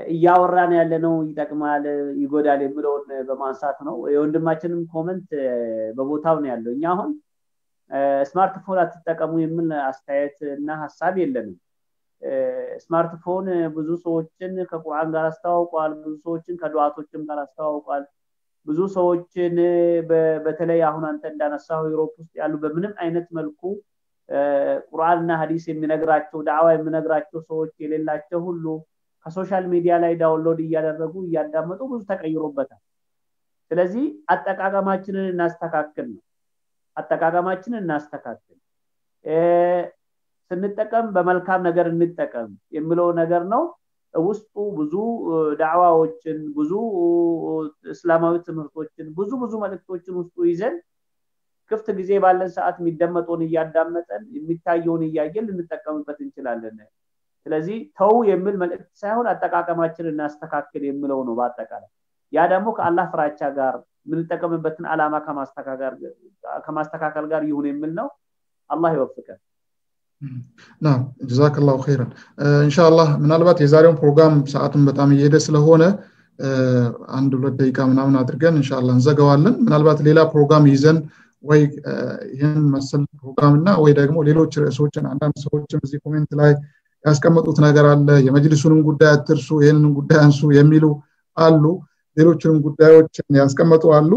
እያወራን ያለ ነው ይጠቅማል ይጎዳል የሚለውን በማንሳት ነው። የወንድማችንም comment በቦታው ነው ያለው። እኛ አሁን ስማርትፎን አትጠቀሙ የሚል አስተያየት እና ሀሳብ የለንም ስማርትፎን ብዙ ሰዎችን ከቁርአን ጋር አስተዋውቋል። ብዙ ሰዎችን ከዱዓቶችም ጋር አስተዋውቋል። ብዙ ሰዎችን በተለይ አሁን አንተ እንዳነሳው Europe ውስጥ ያሉ በምንም አይነት መልኩ ቁርአንና ሀዲስ የሚነግራቸው ዳዕዋ የሚነግራቸው ሰዎች የሌላቸው ሁሉ ከ social media ላይ download እያደረጉ እያዳመጡ ብዙ ተቀይሮበታል። ስለዚህ አጠቃቀማችንን እናስተካክል ነው። አጠቃቀማችንን እናስተካክል ስንጠቀም በመልካም ነገር እንጠቀም የሚለው ነገር ነው። ውስጡ ብዙ ዳዕዋዎችን ብዙ እስላማዊ ትምህርቶችን ብዙ ብዙ መልእክቶችን ውስጡ ይዘን ክፍት ጊዜ ባለን ሰዓት የሚደመጠውን እያዳመጠን የሚታየውን እያየን ልንጠቀምበት እንችላለን። ስለዚህ ተው የሚል መልእክት ሳይሆን አጠቃቀማችን እናስተካክል የሚለው ነው በአጠቃላይ። ያ ደግሞ ከአላህ ፍራቻ ጋር የምንጠቀምበትን አላማ ከማስተካከል ጋር ይሁን የሚል ነው። አላህ ይወፍቀን ናም ጀዛክላሁ ኸይረን። እንሻላህ ምናልባት የዛሬውን ፕሮግራም ሰዓቱን በጣም እየሄደ ስለሆነ አንድ ሁለት ደቂቃ ምናምን አድርገን እንሻላ እንዘገዋለን ምናልባት ሌላ ፕሮግራም ይዘን ወይ ይህን መሰል ፕሮግራም እና ወይ ደግሞ ሌሎች ርዕሶችን አንዳንድ ሰዎችም እዚህ comment ላይ ያስቀመጡት ነገር አለ የመጅሊሱንም ጉዳይ አትርሱ ይህንንም ጉዳይ አንሱ የሚሉ አሉ። ሌሎችንም ጉዳዮችን ያስቀመጡ አሉ።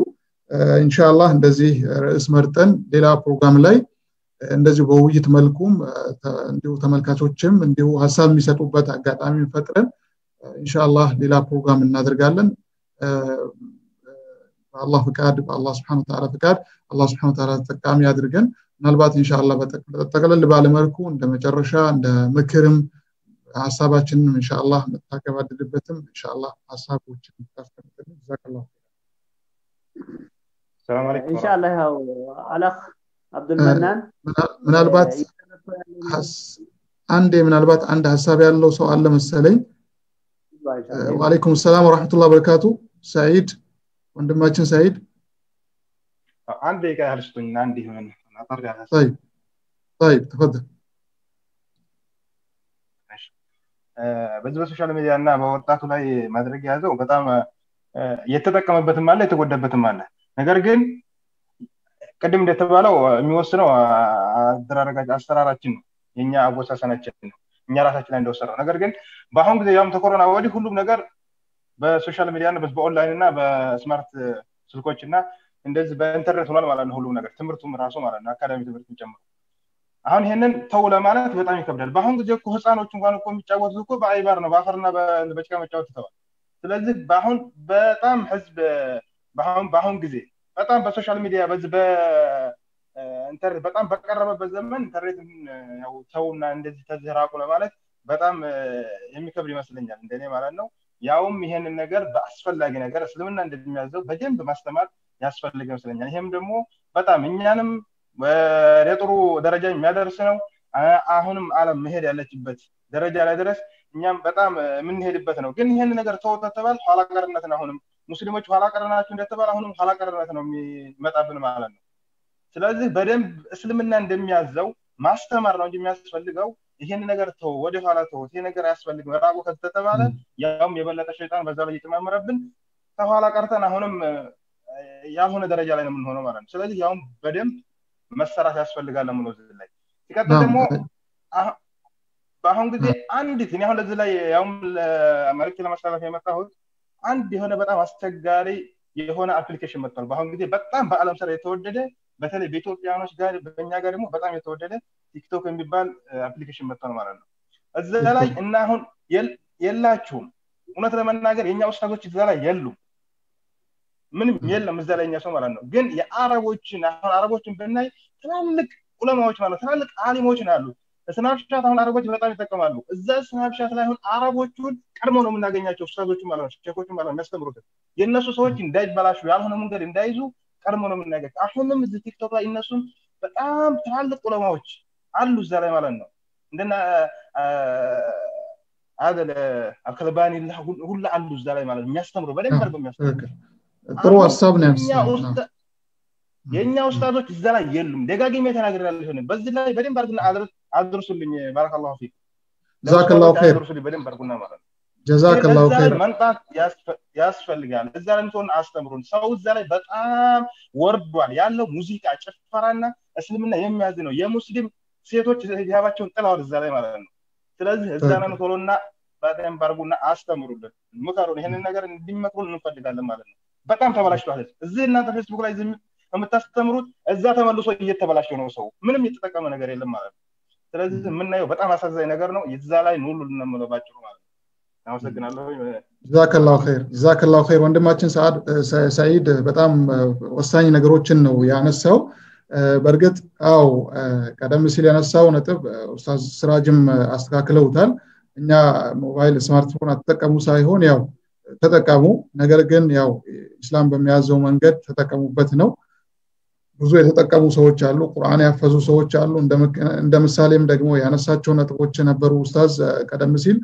ኢንሻላህ እንደዚህ ርዕስ መርጠን ሌላ ፕሮግራም ላይ እንደዚሁ በውይይት መልኩም እንዲሁ ተመልካቾችም እንዲሁ ሀሳብ የሚሰጡበት አጋጣሚ ፈጥረን ኢንሻላህ ሌላ ፕሮግራም እናደርጋለን። በአላህ ፍቃድ በአላህ ስብን ተላ ፍቃድ አላህ ስብን ተላ ተጠቃሚ አድርገን ምናልባት እንሻላ ጠቅለል ባለመልኩ እንደ መጨረሻ እንደ ምክርም ሀሳባችንን እንሻላ የምታገባድድበትም እንሻላ ሀሳቦችን ታስቀምጥልን። ጀዛከላሁ ኢንሻአላህ ያው አላህ አብዱልመናን ምናልባት አንዴ ምናልባት አንድ ሀሳብ ያለው ሰው አለ መሰለኝ ወአለይኩም ሰላም ወረሕመቱላ በረካቱ ሰዒድ ወንድማችን ሰዒድ አንድ ደቂቃ ያህል ስጡኝ አንድ ይሆን አጠር ያለ طيب طيب تفضل በዚህ በሶሻል ሚዲያ እና በወጣቱ ላይ ማድረግ የያዘው በጣም የተጠቀመበትም አለ የተጎዳበትም አለ ነገር ግን ቅድም እንደተባለው የሚወስነው አሰራራችን ነው። የኛ አወሳሰናችን ነው። እኛ ራሳችን ላይ እንደወሰነው። ነገር ግን በአሁን ጊዜ ያም ከኮሮና ወዲህ ሁሉም ነገር በ social media በ online እና በ smart ስልኮች እና እንደዚህ በኢንተርኔት ሆኗል ማለት ነው። ሁሉም ነገር ትምህርቱም ራሱ ማለት ነው አካዳሚ ትምህርትን ጨምሮ። አሁን ይሄንን ተው ለማለት በጣም ይከብዳል። በአሁን ጊዜ እኮ ህፃኖች እንኳን እኮ የሚጫወቱት እኮ በ iPad ነው በአፈርና በጭቃ መጫወት ትተዋል ስለዚህ በአሁን በጣም ህዝብ በአሁን ጊዜ በጣም በ social media በዚህ በኢንተርኔት በጣም በቀረበበት ዘመን ኢንተርኔት ያው ተውና እንደዚህ ተዝራቁ ለማለት በጣም የሚከብድ ይመስለኛል እንደኔ ማለት ነው። ያውም ይሄንን ነገር በአስፈላጊ ነገር እስልምና እንደሚያዘው በደንብ ማስተማር ያስፈልግ ይመስለኛል። ይሄም ደግሞ በጣም እኛንም ወደ ደረጃ የሚያደርስ ነው። አሁንም አለም መሄድ ያለችበት ደረጃ ላይ ድረስ እኛም በጣም የምንሄድበት ነው። ግን ይህን ነገር ተው ተተባል ኋላ አሁንም ሙስሊሞች ኋላ ቀር ናቸው እንደተባል አሁንም ኋላ ቀርነት ነው የሚመጣብን ማለት ነው። ስለዚህ በደንብ እስልምና እንደሚያዘው ማስተማር ነው እንጂ የሚያስፈልገው ይህን ነገር ተው ወደ ኋላ ተው ይሄ ነገር አያስፈልግም ራቁ ከተተባለ ያውም የበለጠ ሸይጣን በዛ ላይ እየጨማመረብን ከኋላ ቀርተን አሁንም ያልሆነ ደረጃ ላይ ነው የምንሆነው ማለት ነው። ስለዚህ ያውም በደንብ መሰራት ያስፈልጋል ለምኖ ላይ። ሲቀጥል ደግሞ በአሁን ጊዜ አንዲት እኔ አሁን ለዚህ ላይ ያውም መልክት ለማስተላለፍ የመጣሁት አንድ የሆነ በጣም አስቸጋሪ የሆነ application መጥቷል። በአሁን ጊዜ በጣም በአለም ስራ የተወደደ በተለይ በኢትዮጵያኖች ጋር በእኛ ጋር ደግሞ በጣም የተወደደ TikTok የሚባል application መጥቷል ማለት ነው። እዛ ላይ እና አሁን የላችሁም። እውነት ለመናገር የእኛ ኡስታዞች እዛ ላይ የሉ ምንም የለም እዛ ላይ እኛ ሰው ማለት ነው። ግን የአረቦችን አሁን አረቦችን ብናይ ትላልቅ ዑለማዎች ማለት ትላልቅ አሊሞች ነው ያሉት ስናፕሻት አሁን አረቦች በጣም ይጠቀማሉ። እዛ ስናፕሻት ላይ አሁን አረቦቹን ቀድሞ ነው የምናገኛቸው ኡስታዞቹ ማለት ነው ሼኮቹ ማለት ነው የሚያስተምሩትን የእነሱ ሰዎች እንዳይበላሹ ያልሆነ መንገድ እንዳይዙ ቀድሞ ነው የምናገኝ አሁንም እዚህ ቲክቶክ ላይ እነሱም በጣም ትላልቅ ዑለማዎች አሉ እዛ ላይ ማለት ነው። እንደና አደለ አልከልባኒ ሁላ አሉ እዛ ላይ ማለት የሚያስተምሩ በደንብ አድርገው የሚያስተምሩ። ጥሩ ሀሳብ ነው ያነሳው የእኛ ኡስታዞች እዛ ላይ የሉም። ደጋግሜ ተናግሬያለሁ በዚህ ላይ በደንብ አድርግና አድርሱልኝ ባረከላሁ ፊክ። ጀዛከላሁ ኸይር። አድርሱልኝ በደንብ አድርጉና ማለት ነው። ጀዛከላሁ ኸይር። መንጣት ያስፈልጋል። እዛ ላይ እንትን አስተምሩን። ሰው እዛ ላይ በጣም ወርዷል። ያለው ሙዚቃ ጭፈራና እስልምና የሚያዝ ነው። የሙስሊም ሴቶች ሂጃባቸውን ጥለዋል እዛ ላይ ማለት ነው። ስለዚህ እዛ ነው ቶሎና በደንብ አድርጉና አስተምሩልን። ምከሩን ይህንን ነገር እንዲመክሩን እንፈልጋለን ማለት ነው። በጣም ተበላሽቷል። እዚህ እናንተ ፌስቡክ ላይ የምታስተምሩት እዛ ተመልሶ እየተበላሸው ነው ሰው። ምንም የተጠቀመ ነገር የለም ማለት ነው ስለዚህ የምናየው በጣም አሳዛኝ ነገር ነው። እዛ ላይ ኑሉ ልነምለባቸው ማለት ነው። አመሰግናለሁ። ጀዛከላሁ ኸይር። ጀዛከላሁ ኸይር። ወንድማችን ሰኢድ በጣም ወሳኝ ነገሮችን ነው ያነሳው። በእርግጥ አው ቀደም ሲል ያነሳው ነጥብ ኡስታዝ ሲራጅም አስተካክለውታል። እኛ ሞባይል ስማርትፎን አትጠቀሙ ሳይሆን ያው ተጠቀሙ። ነገር ግን ያው ኢስላም በሚያዘው መንገድ ተጠቀሙበት ነው ብዙ የተጠቀሙ ሰዎች አሉ ቁርአን የሃፈዙ ሰዎች አሉ። እንደ ምሳሌም ደግሞ ያነሳቸው ነጥቦች ነበሩ ኡስታዝ ቀደም ሲል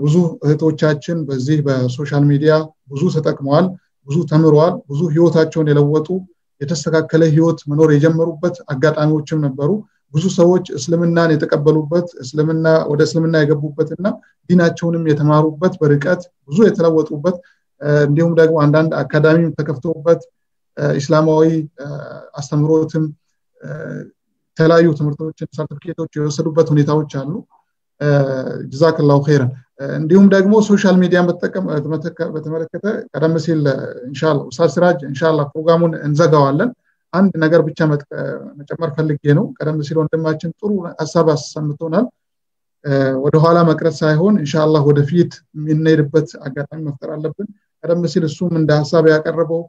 ብዙ እህቶቻችን በዚህ በ social media ብዙ ተጠቅመዋል ብዙ ተምረዋል ብዙ ህይወታቸውን የለወጡ የተስተካከለ ህይወት መኖር የጀመሩበት አጋጣሚዎችም ነበሩ። ብዙ ሰዎች እስልምናን የተቀበሉበት እስልምና ወደ እስልምና የገቡበትና ዲናቸውንም የተማሩበት በርቀት ብዙ የተለወጡበት እንዲሁም ደግሞ አንዳንድ አካዳሚም ተከፍቶበት ኢስላማዊ አስተምሮትም የተለያዩ ትምህርቶችን ሰርቲፊኬቶች የወሰዱበት ሁኔታዎች አሉ። جزاك الله خيرا። እንዲሁም ደግሞ social media ን በተመለከተ ቀደም ሲል እንሻላ ኡስታዝ ሲራጅ እንሻላ ፕሮግራሙን እንዘጋዋለን። አንድ ነገር ብቻ መጨመር ፈልጌ ነው። ቀደም ሲል ወንድማችን ጥሩ ሀሳብ አሰምቶናል። ወደኋላ መቅረት ሳይሆን እንሻላ ወደፊት የምንሄድበት አጋጣሚ መፍጠር አለብን። ቀደም ሲል እሱም እንደ ሀሳብ ያቀረበው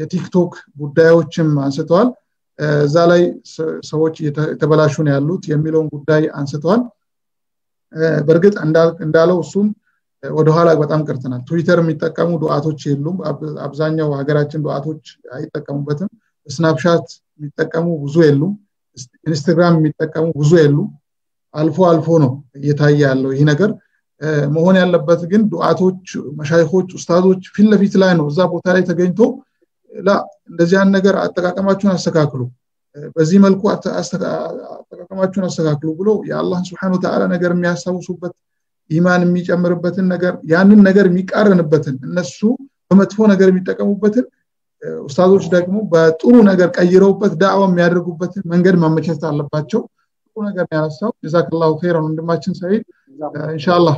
የቲክቶክ ጉዳዮችም አንስተዋል። እዛ ላይ ሰዎች የተበላሹ ነው ያሉት የሚለውን ጉዳይ አንስተዋል። በእርግጥ እንዳለው እሱም ወደኋላ በጣም ቀርተናል። ትዊተር የሚጠቀሙ ዱዓቶች የሉም። አብዛኛው ሀገራችን ዱዓቶች አይጠቀሙበትም። ስናፕሻት የሚጠቀሙ ብዙ የሉም። ኢንስታግራም የሚጠቀሙ ብዙ የሉም። አልፎ አልፎ ነው እየታየ ያለው ይህ ነገር። መሆን ያለበት ግን ዱዓቶች መሻይኮች ኡስታዞች ፊት ለፊት ላይ ነው። እዛ ቦታ ላይ ተገኝቶ ላ እንደዚያን ነገር አጠቃቀማችሁን አስተካክሉ በዚህ መልኩ አጠቃቀማችሁን አስተካክሉ ብሎ የአላህን ስብሓን ወተዓላ ነገር የሚያስታውሱበት ኢማን የሚጨምርበትን ነገር ያንን ነገር የሚቃረንበትን እነሱ በመጥፎ ነገር የሚጠቀሙበትን ኡስታዞች ደግሞ በጥሩ ነገር ቀይረውበት ዳዕዋ የሚያደርጉበትን መንገድ ማመቻቸት አለባቸው። ጥሩ ነገር ያነሳው። ጀዛክላሁ ኸይረን ወንድማችን ሰይድ እንሻላ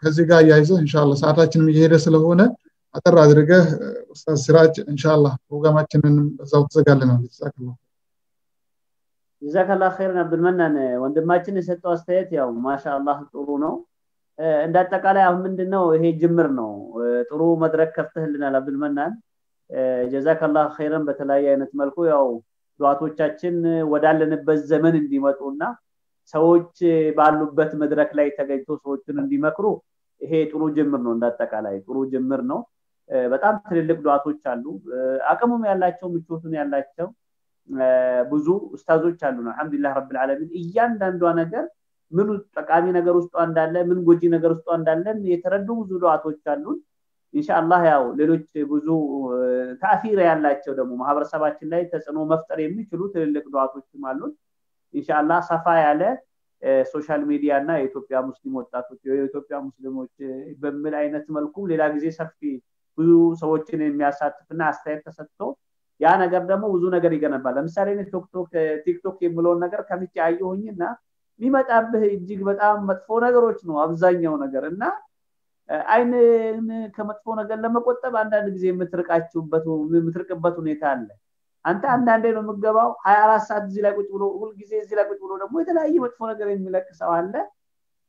ከዚህ ጋር እያይዘህ እንሻላ ሰዓታችንም እየሄደ ስለሆነ አጠር አድርገህ ኡስታዝ ሲራጅ እንሻላ ፕሮግራማችንን በዛው ትዘጋልናል ጀዛክላሁ ጀዛከላ ኸይርን አብዱልመናን ወንድማችን የሰጠው አስተያየት ያው ማሻአላህ ጥሩ ነው። እንደ አሁን ምንድነው ይሄ ጅምር ነው? ጥሩ መድረክ ከፍተህልናል አብዱልመናን ጀዛከላ ኸይረን በተለያየ አይነት መልኩ ያው ዱዓቶቻችን ወዳለንበት ዘመን እንዲመጡና ሰዎች ባሉበት መድረክ ላይ ተገኝቶ ሰዎችን እንዲመክሩ ይሄ ጥሩ ጅምር ነው። እንዳጠቃላይ ጥሩ ጅምር ነው በጣም ትልልቅ ዱዓቶች አሉ። አቅሙም ያላቸው ምቾቱን ያላቸው ብዙ ኡስታዞች አሉ። ነው አልহামዱሊላህ ረብል ዓለሚን እያንዳንዷ ነገር ምን ጠቃሚ ነገር ውስጧ እንዳለ ምን ጎጂ ነገር ውስጧ እንዳለን የተረዱ ብዙ ዱዓቶች አሉን። ኢንሻአላህ ያው ሌሎች ብዙ ታፊር ያላቸው ደግሞ ማህበረሰባችን ላይ ተጽዕኖ መፍጠር የሚችሉ ትልልቅ ዱዓቶችም አሉን። ኢንሻአላህ ሰፋ ያለ social media እና የኢትዮጵያ ሙስሊም ወጣቶች የኢትዮጵያ ሙስሊሞች በሚል አይነት መልኩ ሌላ ጊዜ ሰፊ ብዙ ሰዎችን የሚያሳትፍና አስተያየት ተሰጥቶ ያ ነገር ደግሞ ብዙ ነገር ይገነባል። ለምሳሌ ቲክቶክ ቲክቶክ የሚለውን ነገር ከምጭ አየሁኝ እና የሚመጣብህ እጅግ በጣም መጥፎ ነገሮች ነው አብዛኛው ነገር እና አይን ከመጥፎ ነገር ለመቆጠብ አንዳንድ ጊዜ የምትርቅበት ሁኔታ አለ። አንተ አንዳንዴ ነው የምገባው ሀያ አራት ሰዓት እዚህ ላይ ቁጭ ብሎ ሁልጊዜ እዚህ ላይ ቁጭ ብሎ ደግሞ የተለያየ መጥፎ ነገር የሚለቅ ሰው አለ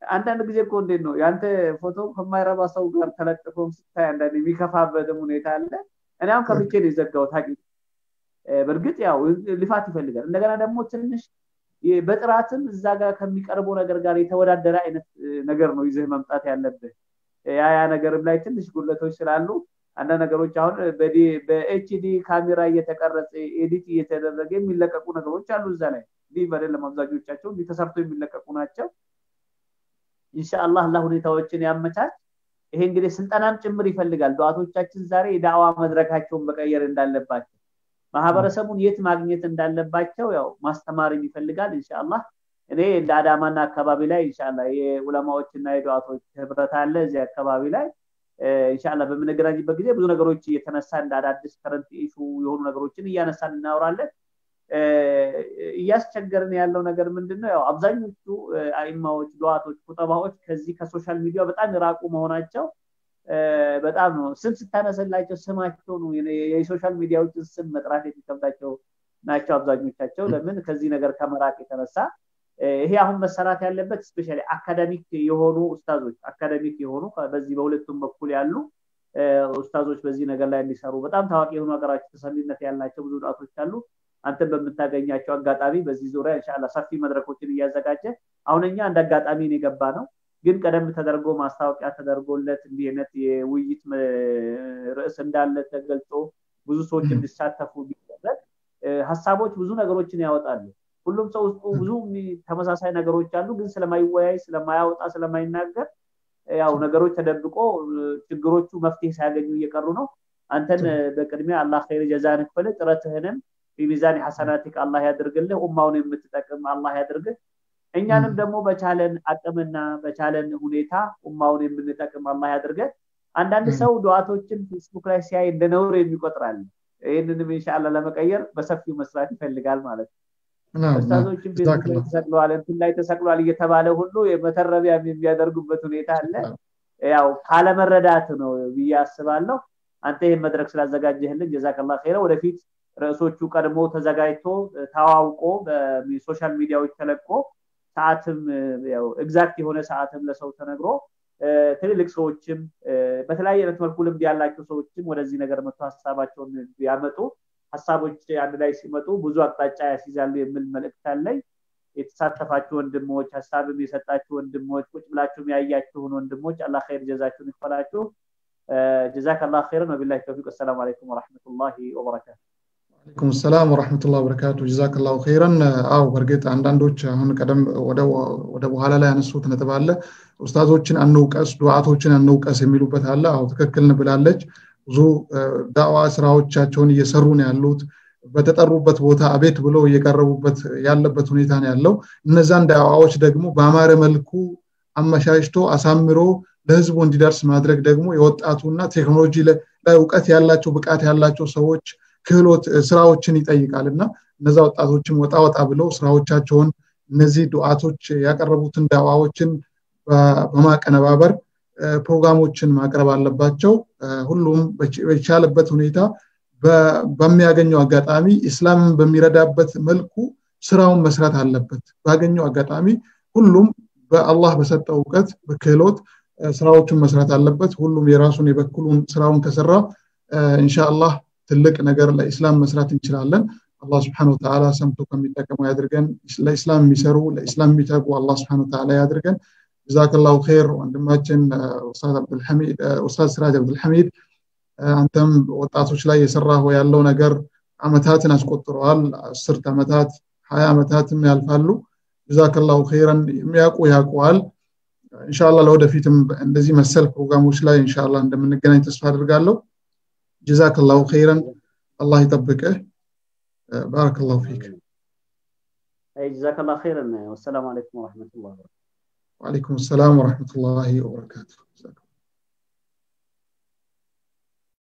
አንዳንድ ጊዜ እኮ እንዴት ነው ያንተ ፎቶ ከማይረባ ሰው ጋር ተለጥፎም ስታይ አንዳንድ የሚከፋበትም ሁኔታ አለ። እኔ አሁን ነው የዘጋሁት ሀቂ በእርግጥ ያው ልፋት ይፈልጋል። እንደገና ደግሞ ትንሽ በጥራትም እዛ ጋር ከሚቀርበው ነገር ጋር የተወዳደረ አይነት ነገር ነው ይዘህ መምጣት ያለብህ። ያ ያ ነገርም ላይ ትንሽ ጉለቶች ስላሉ አንዳንድ ነገሮች አሁን በ HD ካሜራ እየተቀረጸ edit እየተደረገ የሚለቀቁ ነገሮች አሉ እዛ ላይ። አብዛኞቻቸው እንዲህ ተሰርቶ የሚለቀቁ ናቸው ኢንሻአላህ አላህ ሁኔታዎችን ያመቻች። ይሄ እንግዲህ ስልጠናም ጭምር ይፈልጋል። ዱዓቶቻችን ዛሬ የዳዕዋ መድረካቸውን መቀየር እንዳለባቸው ማህበረሰቡን የት ማግኘት እንዳለባቸው ያው ማስተማርም ይፈልጋል ኢንሻአላህ። እኔ እንደ አዳማና አካባቢ ላይ ኢንሻአላህ የዑለማዎችና የዱዓቶች ህብረት አለ እዚህ አካባቢ ላይ። ኢንሻአላህ በምንገናኝበት ጊዜ ብዙ ነገሮች እየተነሳ እንደ አዳዲስ current issue የሆኑ ነገሮችን እያነሳን እናወራለን እያስቸገረን ያለው ነገር ምንድነው? ያው አብዛኞቹ አኢማዎች ዱዓቶች ኹጠባዎች ከዚህ ከ social media በጣም የራቁ መሆናቸው በጣም ነው። ስም ስታነሳላቸው ስማቸው ነው የ social media ዎችን ስም መጥራት የሚከብዳቸው ናቸው አብዛኞቻቸው። ለምን? ከዚህ ነገር ከመራቅ የተነሳ ይሄ አሁን መሰራት ያለበት specially academic የሆኑ ኡስታዞች academic የሆኑ በዚህ በሁለቱም በኩል ያሉ ኡስታዞች በዚህ ነገር ላይ እንዲሰሩ በጣም ታዋቂ የሆኑ ሀገራችን ተሰሚነት ያላቸው ብዙ ዱዓቶች አሉ አንተን በምታገኛቸው አጋጣሚ በዚህ ዙሪያ እንሻላ ሰፊ መድረኮችን እያዘጋጀ አሁን እኛ እንደ አጋጣሚ የገባ ነው ግን ቀደም ተደርጎ ማስታወቂያ ተደርጎለት እንዲህ አይነት የውይይት ርዕስ እንዳለ ተገልጾ ብዙ ሰዎች እንዲሳተፉ ቢደረግ ሀሳቦች ብዙ ነገሮችን ያወጣሉ። ሁሉም ሰው ውስጡ ብዙ ተመሳሳይ ነገሮች አሉ። ግን ስለማይወያይ ስለማያወጣ ስለማይናገር ያው ነገሮች ተደብቆ ችግሮቹ መፍትሄ ሳያገኙ እየቀሩ ነው። አንተን በቅድሚያ አላህ ኸይር ጀዛን ክፈል ጥረትህንም في ميزان حسناتك አላህ ያድርግልህ ኡማውን የምትጠቅም አላህ ያድርግህ። እኛንም ደግሞ በቻለን አቅምና በቻለን ሁኔታ ኡማውን የምንጠቅም አላህ ያድርገን። አንዳንድ ሰው ዱዓቶችን ፌስቡክ ላይ ሲያይ እንደ ነውር የሚቆጥር አለ። ይህንንም ኢንሻአላ ለመቀየር በሰፊው መስራት ይፈልጋል ማለት ነው። ኡስታዞችን ፌስቡክ ላይ ተሰቅለዋል እንትን ላይ ተሰቅሏል እየተባለ ሁሉ የመተረቢያ የሚያደርጉበት ሁኔታ አለ። ያው ካለመረዳት ነው ብዬ አስባለሁ። አንተ ይህን መድረክ ስላዘጋጀህልን جزاك الله خيرا ወደፊት ርዕሶቹ ቀድሞ ተዘጋጅቶ ተዋውቆ በ social media ዎች ተለቆ ሰዓትም exact የሆነ ሰዓትም ለሰው ተነግሮ ትልልቅ ሰዎችም በተለያየ አይነት መልኩ ልምድ ያላቸው ሰዎችም ወደዚህ ነገር መጥቶ ሀሳባቸውን ያመጡ ሀሳቦች አንድ ላይ ሲመጡ ብዙ አቅጣጫ ያስይዛሉ የሚል መልእክት አለኝ። የተሳተፋችሁ ወንድሞች ሀሳብም የሰጣችሁ ወንድሞች ቁጭ ብላችሁም ያያችሁን ወንድሞች አላ ኸይር ጀዛችሁን ይክፈላችሁ። ጀዛክ አላ ኸይርን ወቢላሂ ተውፊቅ። አሰላሙ አለይኩም ወረሕመቱላሂ ወበረካቱ አለይኩም ሰላም ወረሕመቱላ ወበረካቱ። ጀዛክላሁ ኸይረን። አው በእርግጥ አንዳንዶች አሁን ቀደም ወደ በኋላ ላይ ያነሱት ነጥብ አለ። ኡስታዞችን አንውቀስ ዱዓቶችን አንውቀስ የሚሉበት አለ። አው ትክክል ብላለች። ብዙ ዳዋ ስራዎቻቸውን እየሰሩ ነው ያሉት። በተጠሩበት ቦታ አቤት ብለው እየቀረቡበት ያለበት ሁኔታ ነው ያለው። እነዛን ዳዋዎች ደግሞ በአማረ መልኩ አመሻሽቶ አሳምሮ ለህዝቡ እንዲደርስ ማድረግ ደግሞ የወጣቱና ቴክኖሎጂ ላይ እውቀት ያላቸው ብቃት ያላቸው ሰዎች ክህሎት ስራዎችን ይጠይቃል እና እነዛ ወጣቶችም ወጣ ወጣ ብለው ስራዎቻቸውን እነዚህ ዱዓቶች ያቀረቡትን ዳዋዎችን በማቀነባበር ፕሮግራሞችን ማቅረብ አለባቸው። ሁሉም በቻለበት ሁኔታ በሚያገኘው አጋጣሚ ኢስላምን በሚረዳበት መልኩ ስራውን መስራት አለበት። ባገኘው አጋጣሚ ሁሉም በአላህ በሰጠው እውቀት በክህሎት ስራዎችን መስራት አለበት። ሁሉም የራሱን የበኩሉን ስራውን ከሰራ ኢንሻአላህ ትልቅ ነገር ለኢስላም መስራት እንችላለን። አላህ ስብሓን ወተላ ሰምቶ ከሚጠቀሙ ያድርገን። ለኢስላም የሚሰሩ ለኢስላም የሚተጉ አላህ ስብሓን ወተላ ያድርገን። ጀዛክላሁ ኸይር። ወንድማችን ኡስታዝ ስራጅ አብዱልሐሚድ አንተም ወጣቶች ላይ የሰራሁ ያለው ነገር አመታትን አስቆጥረዋል። አስርት ዓመታት ሀያ ዓመታትም ያልፋሉ። ጀዛክላሁ ኸይረን። የሚያውቁ ያውቀዋል እንሻላ ለወደፊትም እንደዚህ መሰል ፕሮግራሞች ላይ እንሻላ እንደምንገናኝ ተስፋ አድርጋለሁ جزاك الله خيرا. الله يطبقه. بارك الله فيك. أي جزاك الله خيرا. والسلام عليكم ورحمة الله وبركاته. وعليكم السلام ورحمة الله وبركاته.